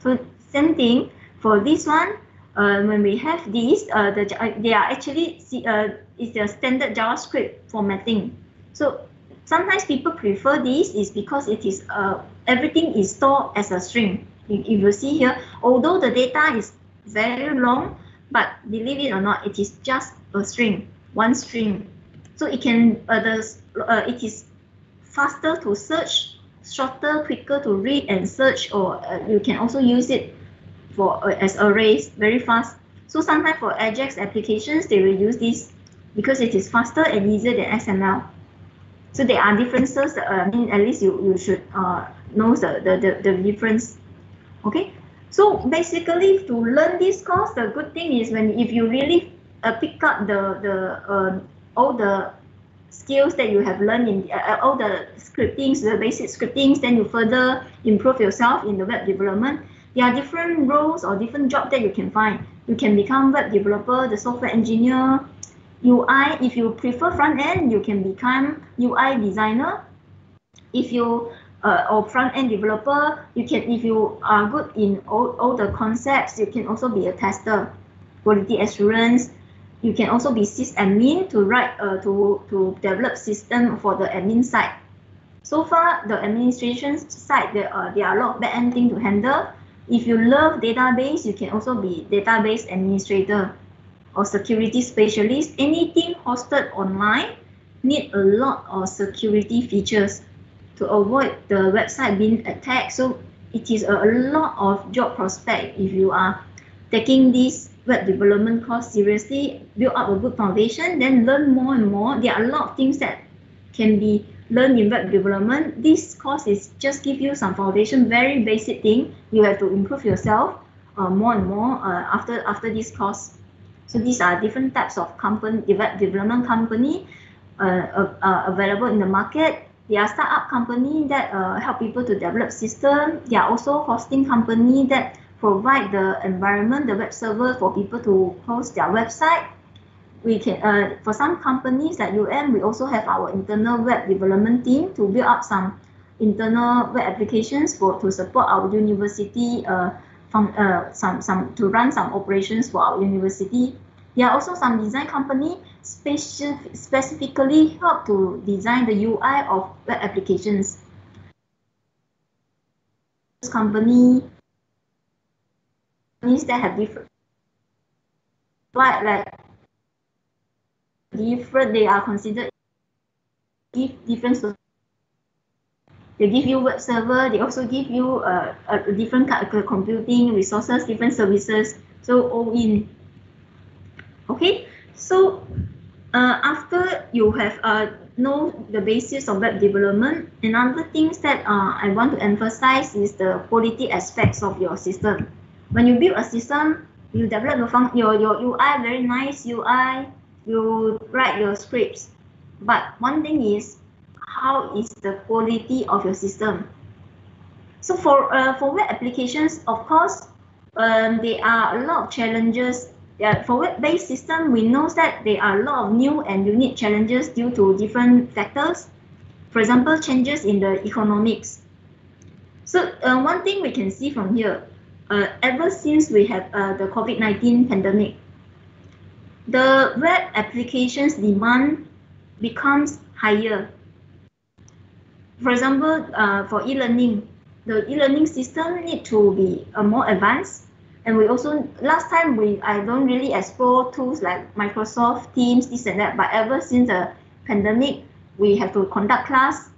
So same thing for this one, uh, when we have these, uh, the, uh, they are actually, uh, it's a standard JavaScript formatting. So Sometimes people prefer this is because it is uh, everything is stored as a string. If you see here, although the data is very long, but believe it or not, it is just a string, one string. So it can uh, the uh, it is faster to search, shorter, quicker to read and search, or uh, you can also use it for uh, as arrays very fast. So sometimes for Ajax applications, they will use this because it is faster and easier than XML. So there are differences. Uh, I mean, at least you, you should uh, know the, the, the, the difference. Okay. So basically, to learn this course, the good thing is when if you really uh, pick up the the uh, all the skills that you have learned in uh, all the scriptings, the basic scriptings, then you further improve yourself in the web development. There are different roles or different jobs that you can find. You can become web developer, the software engineer, UI. If you prefer front end, you can become UI designer. If you uh, or front end developer, you can if you are good in all, all the concepts, you can also be a tester, quality assurance, you can also be sysadmin to write uh, to to develop system for the admin side. So far, the administration side there are there are a lot of back end thing to handle. If you love database, you can also be database administrator or security specialist. Anything hosted online need a lot of security features to avoid the website being attacked. So it is a, lot of job prospect if you are taking this web development course seriously, build up a good foundation, then learn more and more. There are a lot of things that can be learned in web development. This course is just give you some foundation, very basic thing. You have to improve yourself uh, more and more uh, after after this course. So these are different types of company web development company uh, uh, available in the market. There are startup company that uh, help people to develop system. There are also hosting company that provide the environment, the web server for people to host their website. We can, uh, for some companies like UM, we also have our internal web development team to build up some internal web applications for to support our university, uh, from, uh, some, some to run some operations for our university. There are also some design company specific, specifically help to design the UI of web applications. This company companies that have different but like different they are considered give different they give you web server they also give you uh, a different computing resources different services. So all in. Okay? So uh, after you have uh, know the basis of web development another things that uh, I want to emphasize is the quality aspects of your system when you build a system, you develop your, fun your, your UI, very nice UI, you write your scripts. But one thing is, how is the quality of your system? So for, uh, for web applications, of course, um, there are a lot of challenges. Yeah, for web-based system, we know that there are a lot of new and unique challenges due to different factors. For example, changes in the economics. So uh, one thing we can see from here, uh, ever since we have uh, the COVID-19 pandemic, the web applications demand becomes higher. For example, uh, for e-learning, the e-learning system need to be uh, more advanced. And we also, last time we, I don't really explore tools like Microsoft Teams, this and that, but ever since the pandemic, we have to conduct class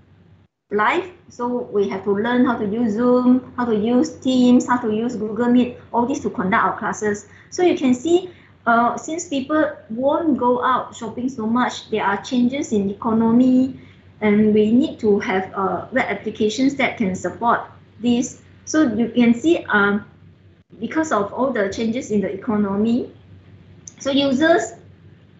live. So we have to learn how to use Zoom, how to use Teams, how to use Google Meet, all this to conduct our classes. So you can see, uh, since people won't go out shopping so much, there are changes in the economy, and we need to have uh, web applications that can support this. So you can see, um, because of all the changes in the economy, so users,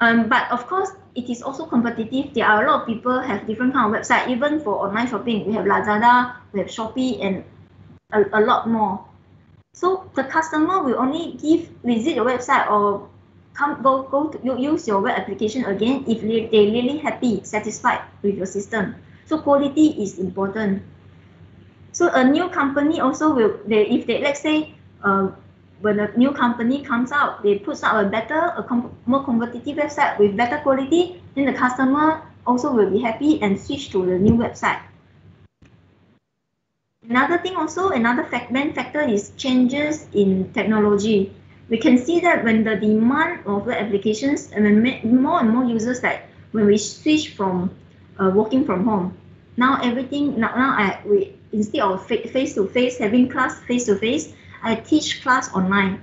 um, but of course, it is also competitive. There are a lot of people have different kind of website. Even for online shopping, we have Lazada, we have Shopee, and a, a lot more. So the customer will only give visit your website or come go go to use your web application again if they really happy satisfied with your system. So quality is important. So a new company also will they if they let's say uh, when a new company comes out, they put out a better, a com more competitive website with better quality, then the customer also will be happy and switch to the new website. Another thing also, another fact, main factor is changes in technology. We can see that when the demand of web applications and when more and more users like when we switch from uh, working from home, now everything now, now I we instead of face to face having class face to face, I teach class online.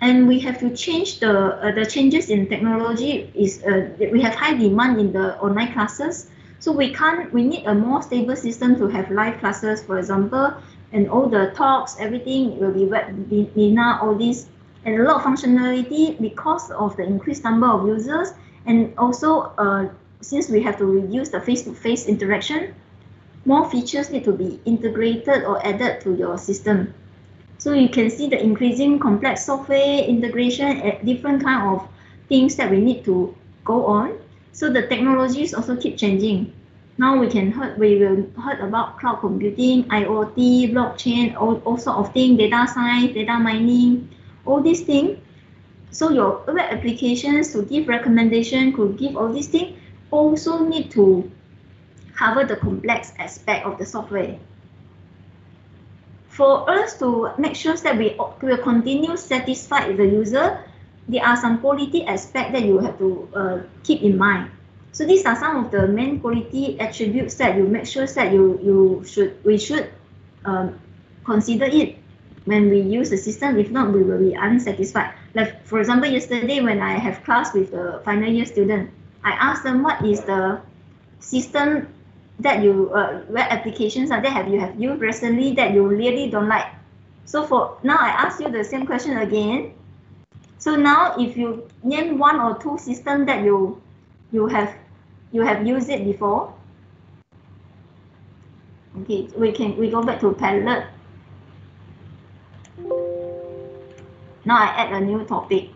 And we have to change the uh, the changes in technology is uh, we have high demand in the online classes. So we can't we need a more stable system to have live classes, for example, and all the talks, everything will be webinar, all these and a lot of functionality because of the increased number of users and also uh, since we have to reduce the face-to-face -face interaction, more features need to be integrated or added to your system. So you can see the increasing complex software integration at different kind of things that we need to go on. So the technologies also keep changing. Now we can heard we will heard about cloud computing, IoT, blockchain, all, all sort of things, data science, data mining, all these things. So your web applications to give recommendation, could give all these things, also need to cover the complex aspect of the software. For us to make sure that we will continue satisfied the user, there are some quality aspects that you have to uh, keep in mind. So these are some of the main quality attributes that you make sure that you you should we should um, consider it when we use the system. If not, we will be unsatisfied. Like for example, yesterday when I have class with the final year student, I asked them what is the system that you uh, web applications that have you have used recently that you really don't like. So for now, I ask you the same question again. So now, if you name one or two systems that you you have you have used it before. Okay, we can we go back to Padlet. Now I add a new topic.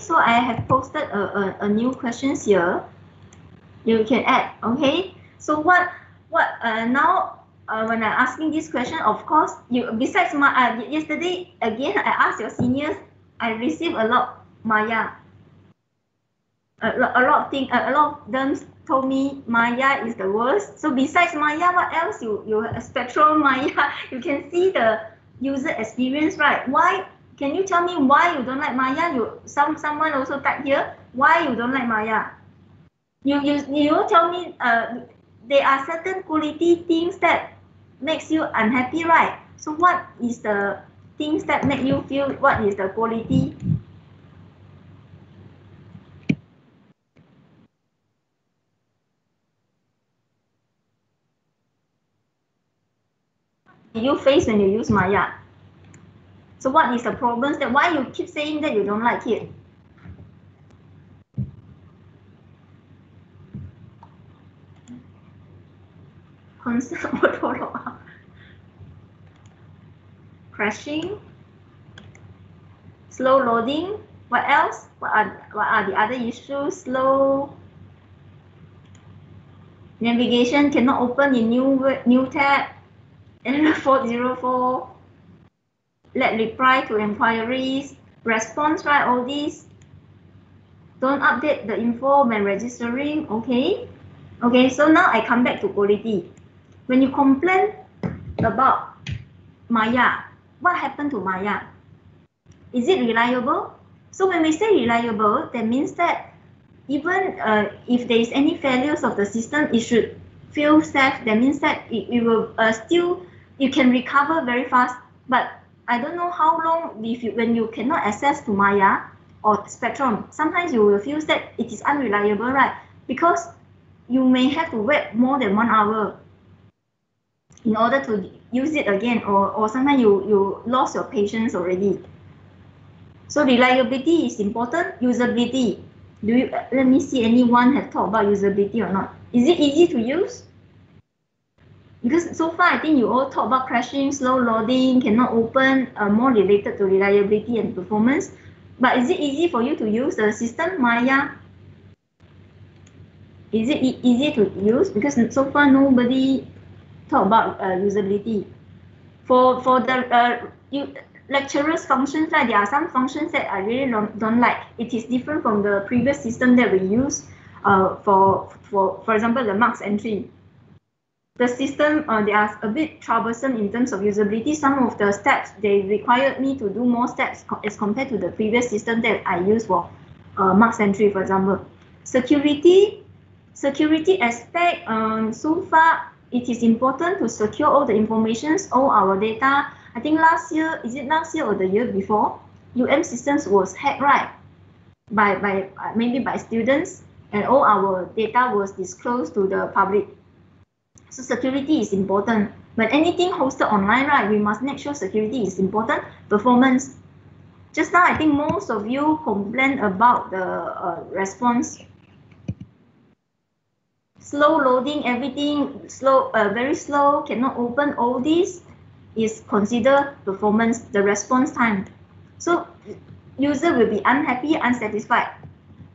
So I have posted a, a, a new questions here. You can add, okay? So what, what uh, now, uh, when I'm asking this question, of course, you besides my, uh, yesterday, again, I asked your seniors, I received a lot Maya. A, a lot of thing, a lot of them told me Maya is the worst. So besides Maya, what else you you Spectrum Maya? You can see the user experience, right? Why can you tell me why you don't like Maya? You some someone also type here. Why you don't like Maya? You you you tell me. Uh, there are certain quality things that makes you unhappy, right? So what is the things that make you feel? What is the quality? you face when you use Maya? So what is the problems that why you keep saying that you don't like it? Up. Crashing. Slow loading. What else? What are, what are the other issues? Slow navigation cannot open in new new tab. Error 404 let reply to inquiries, response, right, all these. Don't update the info when registering, okay? Okay, so now I come back to quality. When you complain about Maya, what happened to Maya? Is it reliable? So when we say reliable, that means that even uh, if there is any failures of the system, it should feel safe. That means that it, it will uh, still, you can recover very fast, but I don't know how long if you, when you cannot access to Maya or Spectrum, sometimes you will feel that it is unreliable, right? Because you may have to wait more than one hour in order to use it again, or, or sometimes you, you lost your patience already. So reliability is important. Usability. Do you let me see anyone have talked about usability or not? Is it easy to use? Because so far, I think you all talk about crashing, slow loading, cannot open, uh, more related to reliability and performance. But is it easy for you to use the system, Maya? Is it e easy to use? Because so far, nobody talk about uh, usability. For, for the uh, you, lecturers functions, like, there are some functions that I really don't, don't like. It is different from the previous system that we use uh, for, for, for example, the marks entry the system uh, they are a bit troublesome in terms of usability. Some of the steps they required me to do more steps as compared to the previous system that I used for uh, marks entry, for example. Security, security aspect, um, so far it is important to secure all the informations, all our data. I think last year, is it last year or the year before? UM systems was hacked, right? By, by uh, maybe by students and all our data was disclosed to the public. So security is important. But anything hosted online, right, we must make sure security is important. Performance. Just now, I think most of you complain about the uh, response. Slow loading, everything slow, uh, very slow, cannot open. All this is considered performance, the response time. So user will be unhappy, unsatisfied.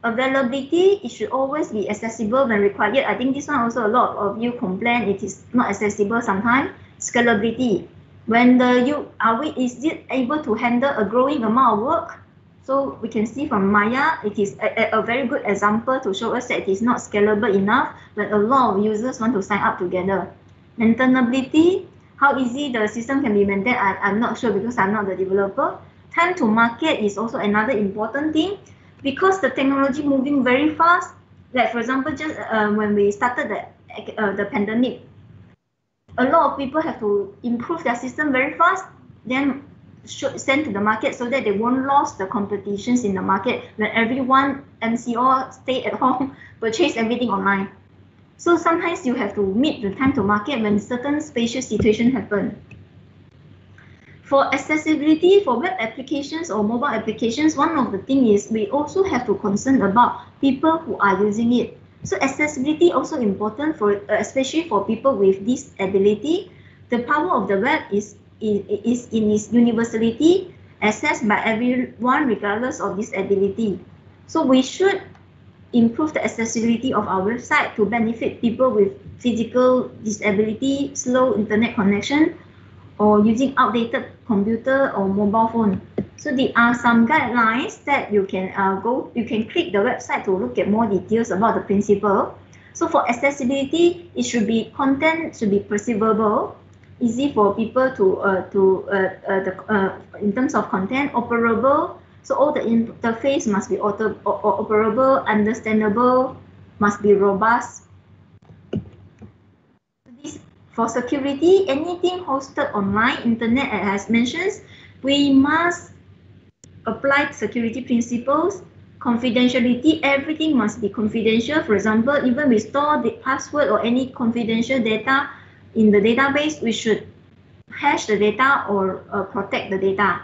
Availability, it should always be accessible when required. I think this one also a lot of you complain it is not accessible sometimes. Scalability, when the you are we is it able to handle a growing amount of work? So we can see from Maya, it is a, a very good example to show us that it is not scalable enough when a lot of users want to sign up together. Maintainability, how easy the system can be maintained, I, I'm not sure because I'm not the developer. Time to market is also another important thing because the technology moving very fast. Like for example, just uh, when we started the uh, the pandemic, a lot of people have to improve their system very fast. Then should send to the market so that they won't lose the competitions in the market when everyone MCO stay at home, purchase everything online. So sometimes you have to meet the time to market when certain spatial situation happen. For accessibility for web applications or mobile applications, one of the thing is we also have to concern about people who are using it. So accessibility also important for uh, especially for people with disability. The power of the web is is in its universality, accessed by everyone regardless of disability. So we should improve the accessibility of our website to benefit people with physical disability, slow internet connection, or using outdated computer or mobile phone. So there are some guidelines that you can uh, go, you can click the website to look at more details about the principle. So for accessibility, it should be content should be perceivable, easy for people to uh, to uh, uh, the, uh, in terms of content, operable. So all the interface must be auto, operable, understandable, must be robust, for security, anything hosted online, internet, as mentioned, we must apply security principles, confidentiality, everything must be confidential. For example, even we store the password or any confidential data in the database, we should hash the data or uh, protect the data.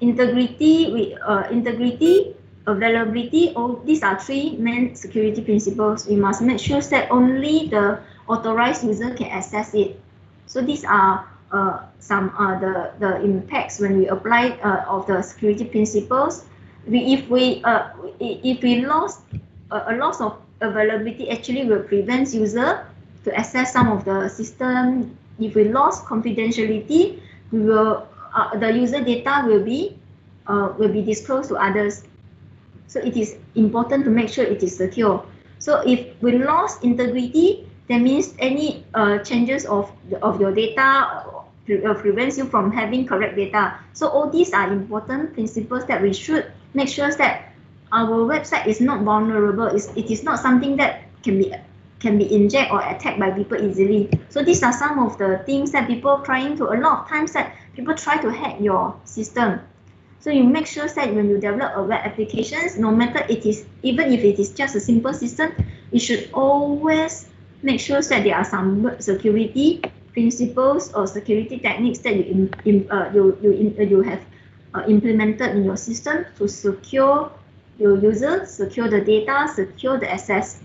Integrity, we, uh, integrity, availability, all these are three main security principles. We must make sure that only the authorized user can access it. So these are uh, some uh, the the impacts when we apply uh, of the security principles. We if we uh, if we lost a loss of availability actually will prevent user to access some of the system. If we lost confidentiality, we will uh, the user data will be uh, will be disclosed to others. So it is important to make sure it is secure. So if we lost integrity, that means any uh, changes of, of your data uh, prevents you from having correct data. So all these are important principles that we should make sure that our website is not vulnerable. It's, it is not something that can be can be injected or attacked by people easily. So these are some of the things that people trying to, a lot of times that people try to hack your system. So you make sure that when you develop a web applications, no matter it is, even if it is just a simple system, you should always make sure that there are some security principles or security techniques that you in, in, uh, you you in, uh, you have uh, implemented in your system to secure your user, secure the data, secure the access.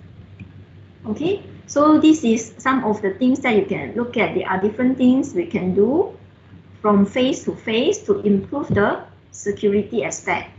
Okay, so this is some of the things that you can look at. There are different things we can do from face to face to improve the security aspect.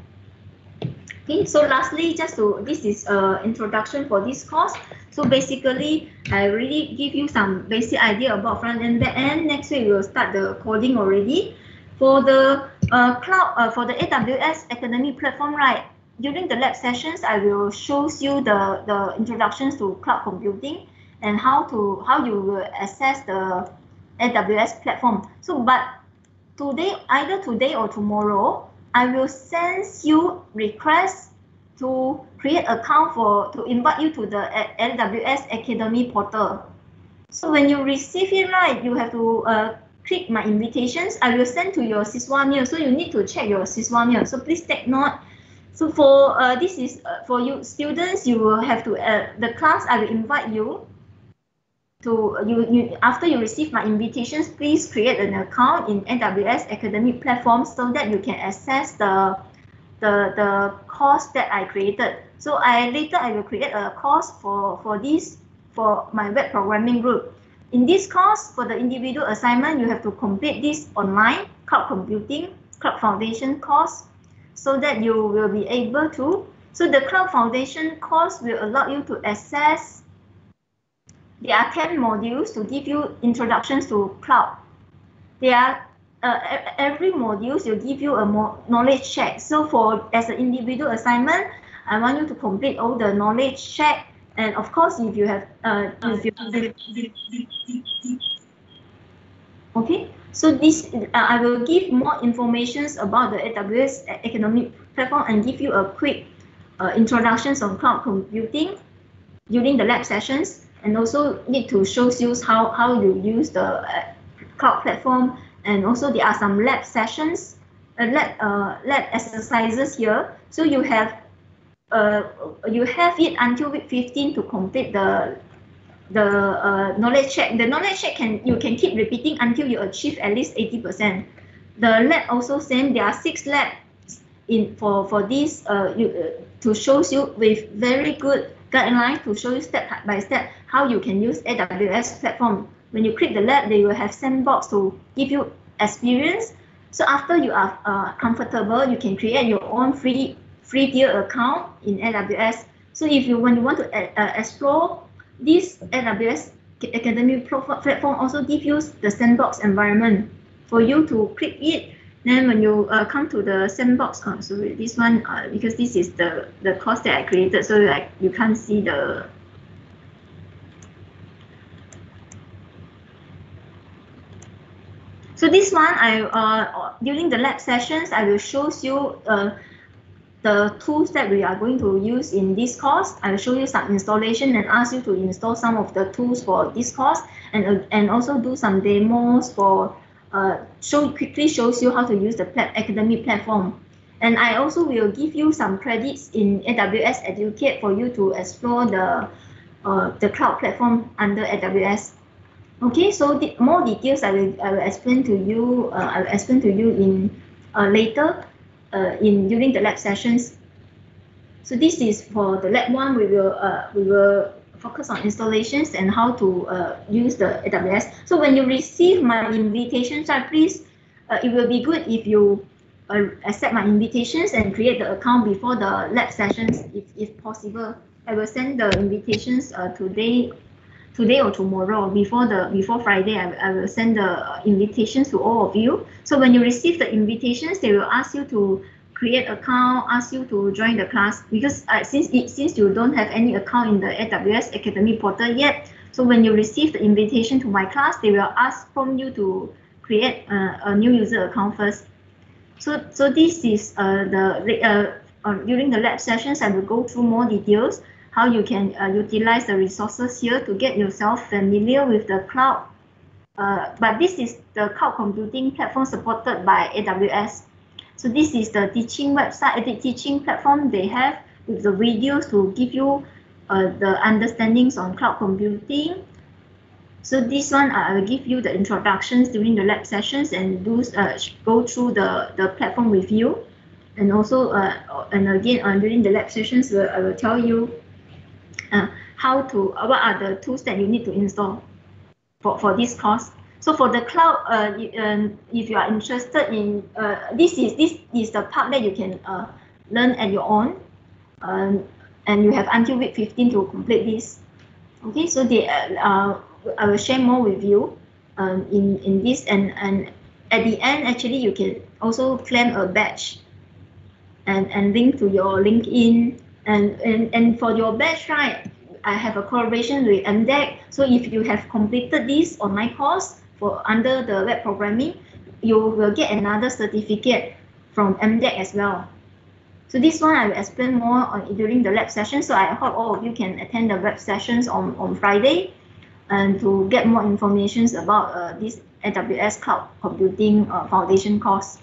Okay, so lastly, just to, this is uh, introduction for this course. So basically, I really give you some basic idea about front end, back end. Next week, we'll start the coding already. For the uh, cloud, uh, for the AWS Academy platform, right, during the lab sessions, I will show you the, the introductions to cloud computing and how to how you will access the AWS platform. So, but today, either today or tomorrow, I will send you request to create account for to invite you to the AWS Academy portal. So when you receive it, right, you have to uh, click my invitations. I will send to your SISWA mail. So you need to check your SISWA mail. So please take note. So for uh, this is uh, for you students, you will have to uh, the class. I will invite you to you, you after you receive my invitations. Please create an account in AWS Academy Platform so that you can access the the the course that I created. So I later I will create a course for for this for my web programming group. In this course, for the individual assignment, you have to complete this online cloud computing, cloud foundation course, so that you will be able to. So the cloud foundation course will allow you to access. There are 10 modules to give you introductions to cloud. There are uh, every modules will give you a more knowledge check. So for as an individual assignment, I want you to complete all the knowledge check. And of course, if you have, uh, if you, okay, so this, uh, I will give more informations about the AWS Academy Platform and give you a quick uh, introductions on cloud computing during the lab sessions. And also need to show you how, how you use the uh, cloud platform and also there are some lab sessions, uh, lab, uh, lab exercises here. So you have uh, you have it until week 15 to complete the the uh, knowledge check. The knowledge check can you can keep repeating until you achieve at least 80%. The lab also same. There are six labs in for for this uh, you, uh, to show you with very good guideline to show you step by step how you can use AWS platform. When you click the lab, they will have sandbox to give you experience. So after you are uh, comfortable, you can create your own free free tier account in AWS. So if you when you want to uh, explore this AWS Academy platform also give you the sandbox environment for you to click it. Then when you uh, come to the sandbox, oh, sorry, this one uh, because this is the the course that I created, so like you can't see the So this one, I uh, during the lab sessions, I will show you uh, the tools that we are going to use in this course. I'll show you some installation and ask you to install some of the tools for this course and, uh, and also do some demos for uh, show quickly shows you how to use the plat academic platform. And I also will give you some credits in AWS Educate for you to explore the uh, the cloud platform under AWS. Okay, so the more details I will, I will explain to you. Uh, I will explain to you in uh, later uh, in during the lab sessions. So this is for the lab one. We will uh, we will focus on installations and how to uh, use the AWS. So when you receive my invitations, please, uh, it will be good if you accept my invitations and create the account before the lab sessions, if, if possible. I will send the invitations today today or tomorrow before the before Friday I, I will send the invitations to all of you. So when you receive the invitations they will ask you to create account ask you to join the class because uh, since it since you don't have any account in the AWS Academy portal yet so when you receive the invitation to my class they will ask from you to create uh, a new user account first. So so this is uh, the uh, uh, during the lab sessions I will go through more details how you can uh, utilize the resources here to get yourself familiar with the cloud. Uh, but this is the cloud computing platform supported by AWS. So this is the teaching website, the teaching platform they have with the videos to give you uh, the understandings on cloud computing. So this one, uh, I will give you the introductions during the lab sessions and do uh, go through the, the platform with you. And also, uh, and again, uh, during the lab sessions, I will tell you uh, how to uh, what are the tools that you need to install for, for this course. So for the cloud, uh, um, if you are interested in uh, this is this is the part that you can uh, learn at your own, um, and you have until week 15 to complete this. Okay, so the uh, I will share more with you um, in in this and and at the end actually you can also claim a badge and and link to your LinkedIn and, and, and for your batch, right, I have a collaboration with MDEC. So if you have completed this online course for under the web programming, you will get another certificate from MDEC as well. So this one I will explain more on, during the lab session. So I hope all of you can attend the web sessions on, on Friday and to get more information about uh, this AWS Cloud Computing uh, Foundation course.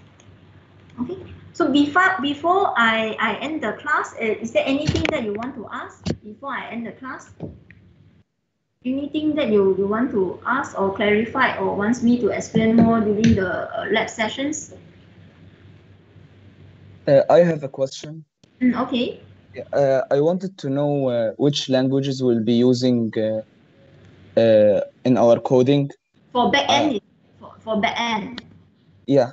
Okay, so before before I, I end the class, uh, is there anything that you want to ask before I end the class? Anything that you, you want to ask or clarify or wants me to explain more during the uh, lab sessions? Uh, I have a question. Mm, okay. Uh, I wanted to know uh, which languages we'll be using uh, uh, in our coding. For backend, for, for backend. Yeah.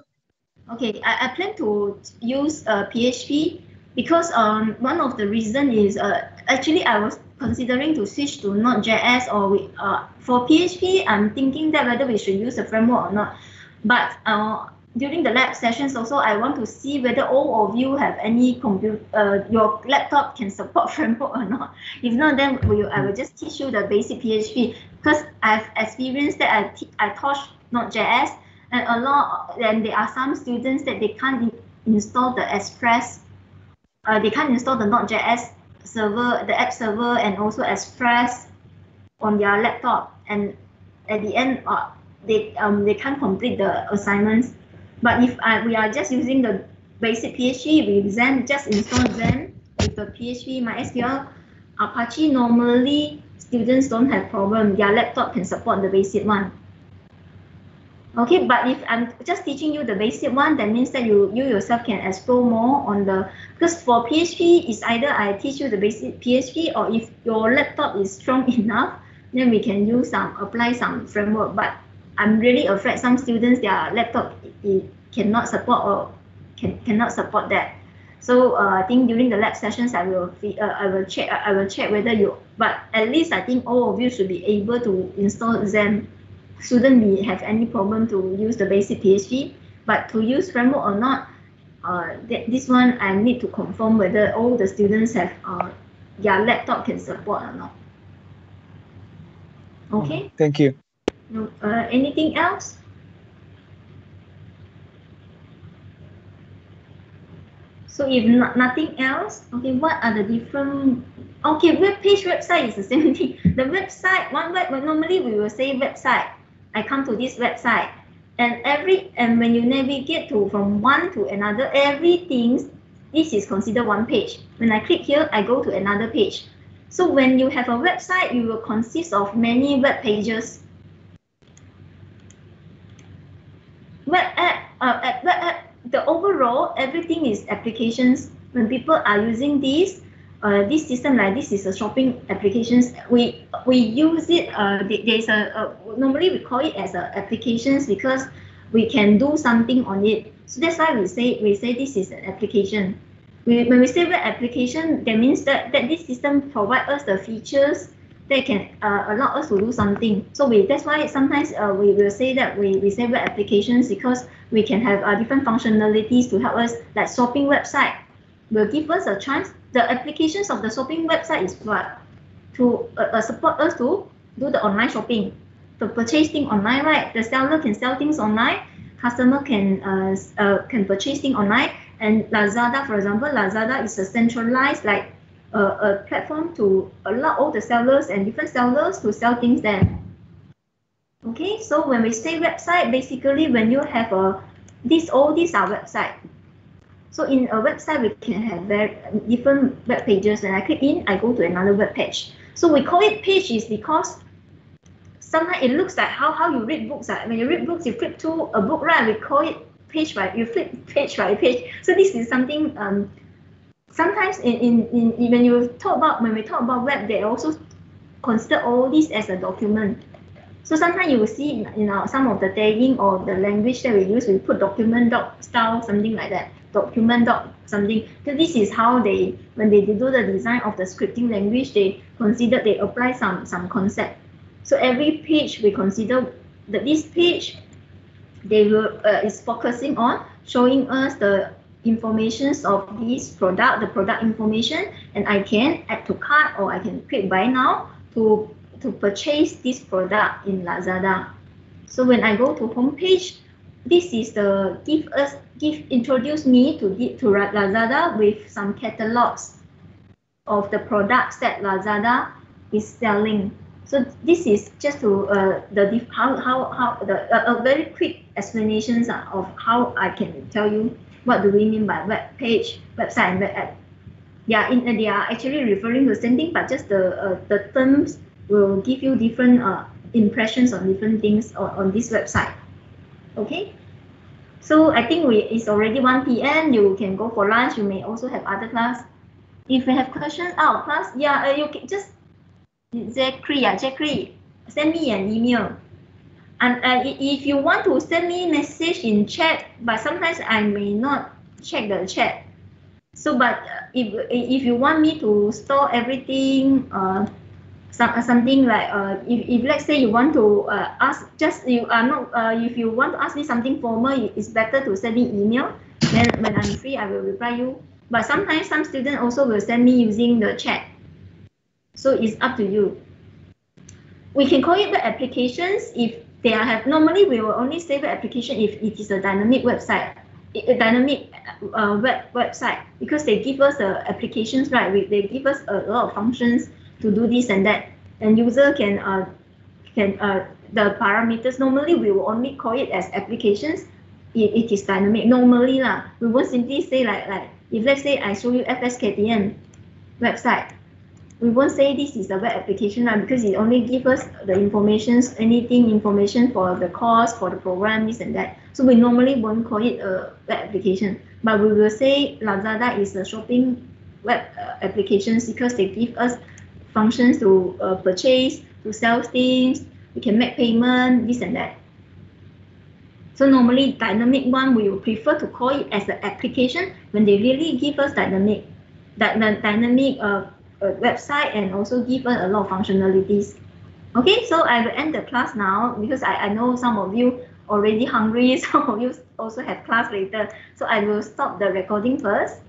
Okay, I, I plan to use uh, PHP because um one of the reason is uh actually I was considering to switch to Node.js or we, uh for PHP I'm thinking that whether we should use a framework or not. But uh during the lab sessions also I want to see whether all of you have any compute uh your laptop can support framework or not. If not then we, I will just teach you the basic PHP because I've experienced that I I taught Node.js and a lot and there are some students that they can't install the Express uh, they can't install the Node.js server, the app server, and also Express on their laptop. And at the end, uh, they um they can't complete the assignments. But if I, we are just using the basic PHP with XAMPP, just install XAMPP with the PHP, MySQL, Apache. Normally, students don't have problem. Their laptop can support the basic one. Okay, but if I'm just teaching you the basic one, that means that you you yourself can explore more on the because for PHP is either I teach you the basic PHP or if your laptop is strong enough, then we can use some apply some framework. But I'm really afraid some students their laptop it, cannot support or can cannot support that. So uh, I think during the lab sessions I will uh, I will check I will check whether you but at least I think all of you should be able to install XAMPP shouldn't be have any problem to use the basic PHP. But to use framework or not, uh, that this one I need to confirm whether all the students have uh, their laptop can support or not. Okay. Thank you. No, uh, anything else? So if not, nothing else, okay, what are the different, okay, web page website is the same thing. The website, one web, normally we will say website. I come to this website and every, and when you navigate to from one to another, everything, this is considered one page. When I click here, I go to another page. So when you have a website, you will consist of many web pages. Web app, uh, web app, the overall, everything is applications. When people are using this, uh, this system like this is a shopping applications. We we use it. Uh, there's a, a normally we call it as a applications because we can do something on it. So that's why we say we say this is an application. We, when we say web application, that means that, that this system provide us the features that can uh, allow us to do something. So we that's why sometimes uh, we will say that we, we say web applications because we can have uh, different functionalities to help us like shopping website will give us a chance. The applications of the shopping website is what? To uh, support us to do the online shopping, to purchase things online, right? The seller can sell things online, customer can uh, uh, can purchase things online, and Lazada, for example, Lazada is a centralized like a, a platform to allow all the sellers and different sellers to sell things there. Okay, so when we say website, basically when you have a this all these are website. So in a website, we can have very different web pages. When I click in, I go to another web page. So we call it page is because sometimes it looks like how, how you read books. Right? When you read books, you flip to a book, right? We call it page by you flip page by page. So this is something um, sometimes in, in, in when you talk about when we talk about web, they also consider all this as a document. So sometimes you will see in, our, some of the tagging or the language that we use, we put document dot style, something like that. Document dot something. So this is how they, when they do the design of the scripting language, they consider they apply some some concept. So every page we consider that this page, they will uh, is focusing on showing us the informations of this product, the product information, and I can add to cart or I can click buy now to to purchase this product in Lazada. So when I go to homepage, this is the give us give introduce me to to Lazada with some catalogs of the products that Lazada is selling. So this is just to uh, the how how how the uh, a very quick explanations of how I can tell you what do we mean by web page, website, and web app. Yeah, in, they are actually referring to the same thing, but just the uh, the terms will give you different uh, impressions on different things on, on this website. Okay. So I think we it's already 1 p.m. You can go for lunch. You may also have other class. If you have questions out class, yeah, uh, you can just Zachary, yeah, Zachary, send me an email. And uh, if you want to send me message in chat, but sometimes I may not check the chat. So, but uh, if if you want me to store everything, uh, some, uh, something like uh, if, if let's say you want to uh, ask just you are not uh, if you want to ask me something formal, it's better to send me email. Then when I'm free, I will reply you. But sometimes some students also will send me using the chat. So it's up to you. We can call it web applications if they have normally we will only say web application if it is a dynamic website, a dynamic uh, web website because they give us the applications right. We, they give us a lot of functions to do this and that, and user can uh, can uh, the parameters normally we will only call it as applications. It, it is dynamic normally lah. We won't simply say like like if let's say I show you FSKTM website we won't say this is a web application right, because it only gives us the information, anything information for the course, for the program, this and that. So we normally won't call it a web application, but we will say Lazada is a shopping web uh, applications because they give us functions to uh, purchase, to sell things, we can make payment, this and that. So normally dynamic one, we will prefer to call it as an application when they really give us dynamic, that dynamic uh, a website and also give us a lot of functionalities. Okay, so I will end the class now because I, I know some of you already hungry, some of you also have class later. So I will stop the recording first.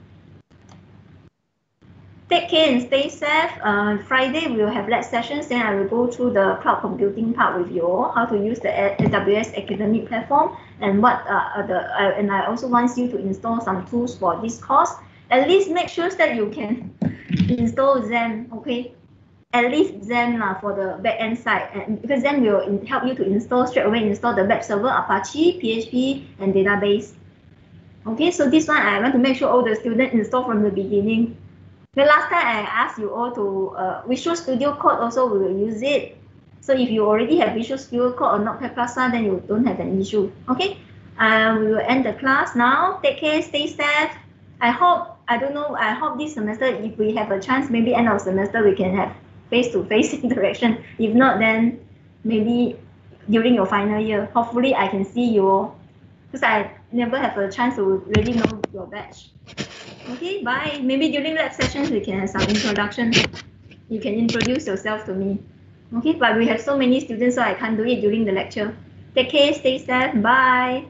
Take care and stay safe. Uh, Friday we will have lab sessions. Then I will go through the cloud computing part with you all, how to use the AWS academic platform and what uh, the uh, and I also want you to install some tools for this course. At least make sure that you can install XAMPP, okay? At least XAMPP uh, for the backend side, and because XAMPP will help you to install straight away install the web server, Apache, PHP, and database. Okay, so this one I want to make sure all the students install from the beginning. The last time I asked you all to uh, Visual Studio Code also we will use it. So if you already have Visual Studio Code or not Notepad++, then you don't have an issue. Okay, uh, we will end the class now. Take care, stay safe. I hope I don't know. I hope this semester, if we have a chance, maybe end of semester we can have face-to-face interaction. If not, then maybe during your final year, hopefully I can see you all. because I never have a chance to really know your batch. Okay, bye. Maybe during lab sessions we can have some introduction. You can introduce yourself to me. Okay, but we have so many students, so I can't do it during the lecture. Take care, stay safe, bye.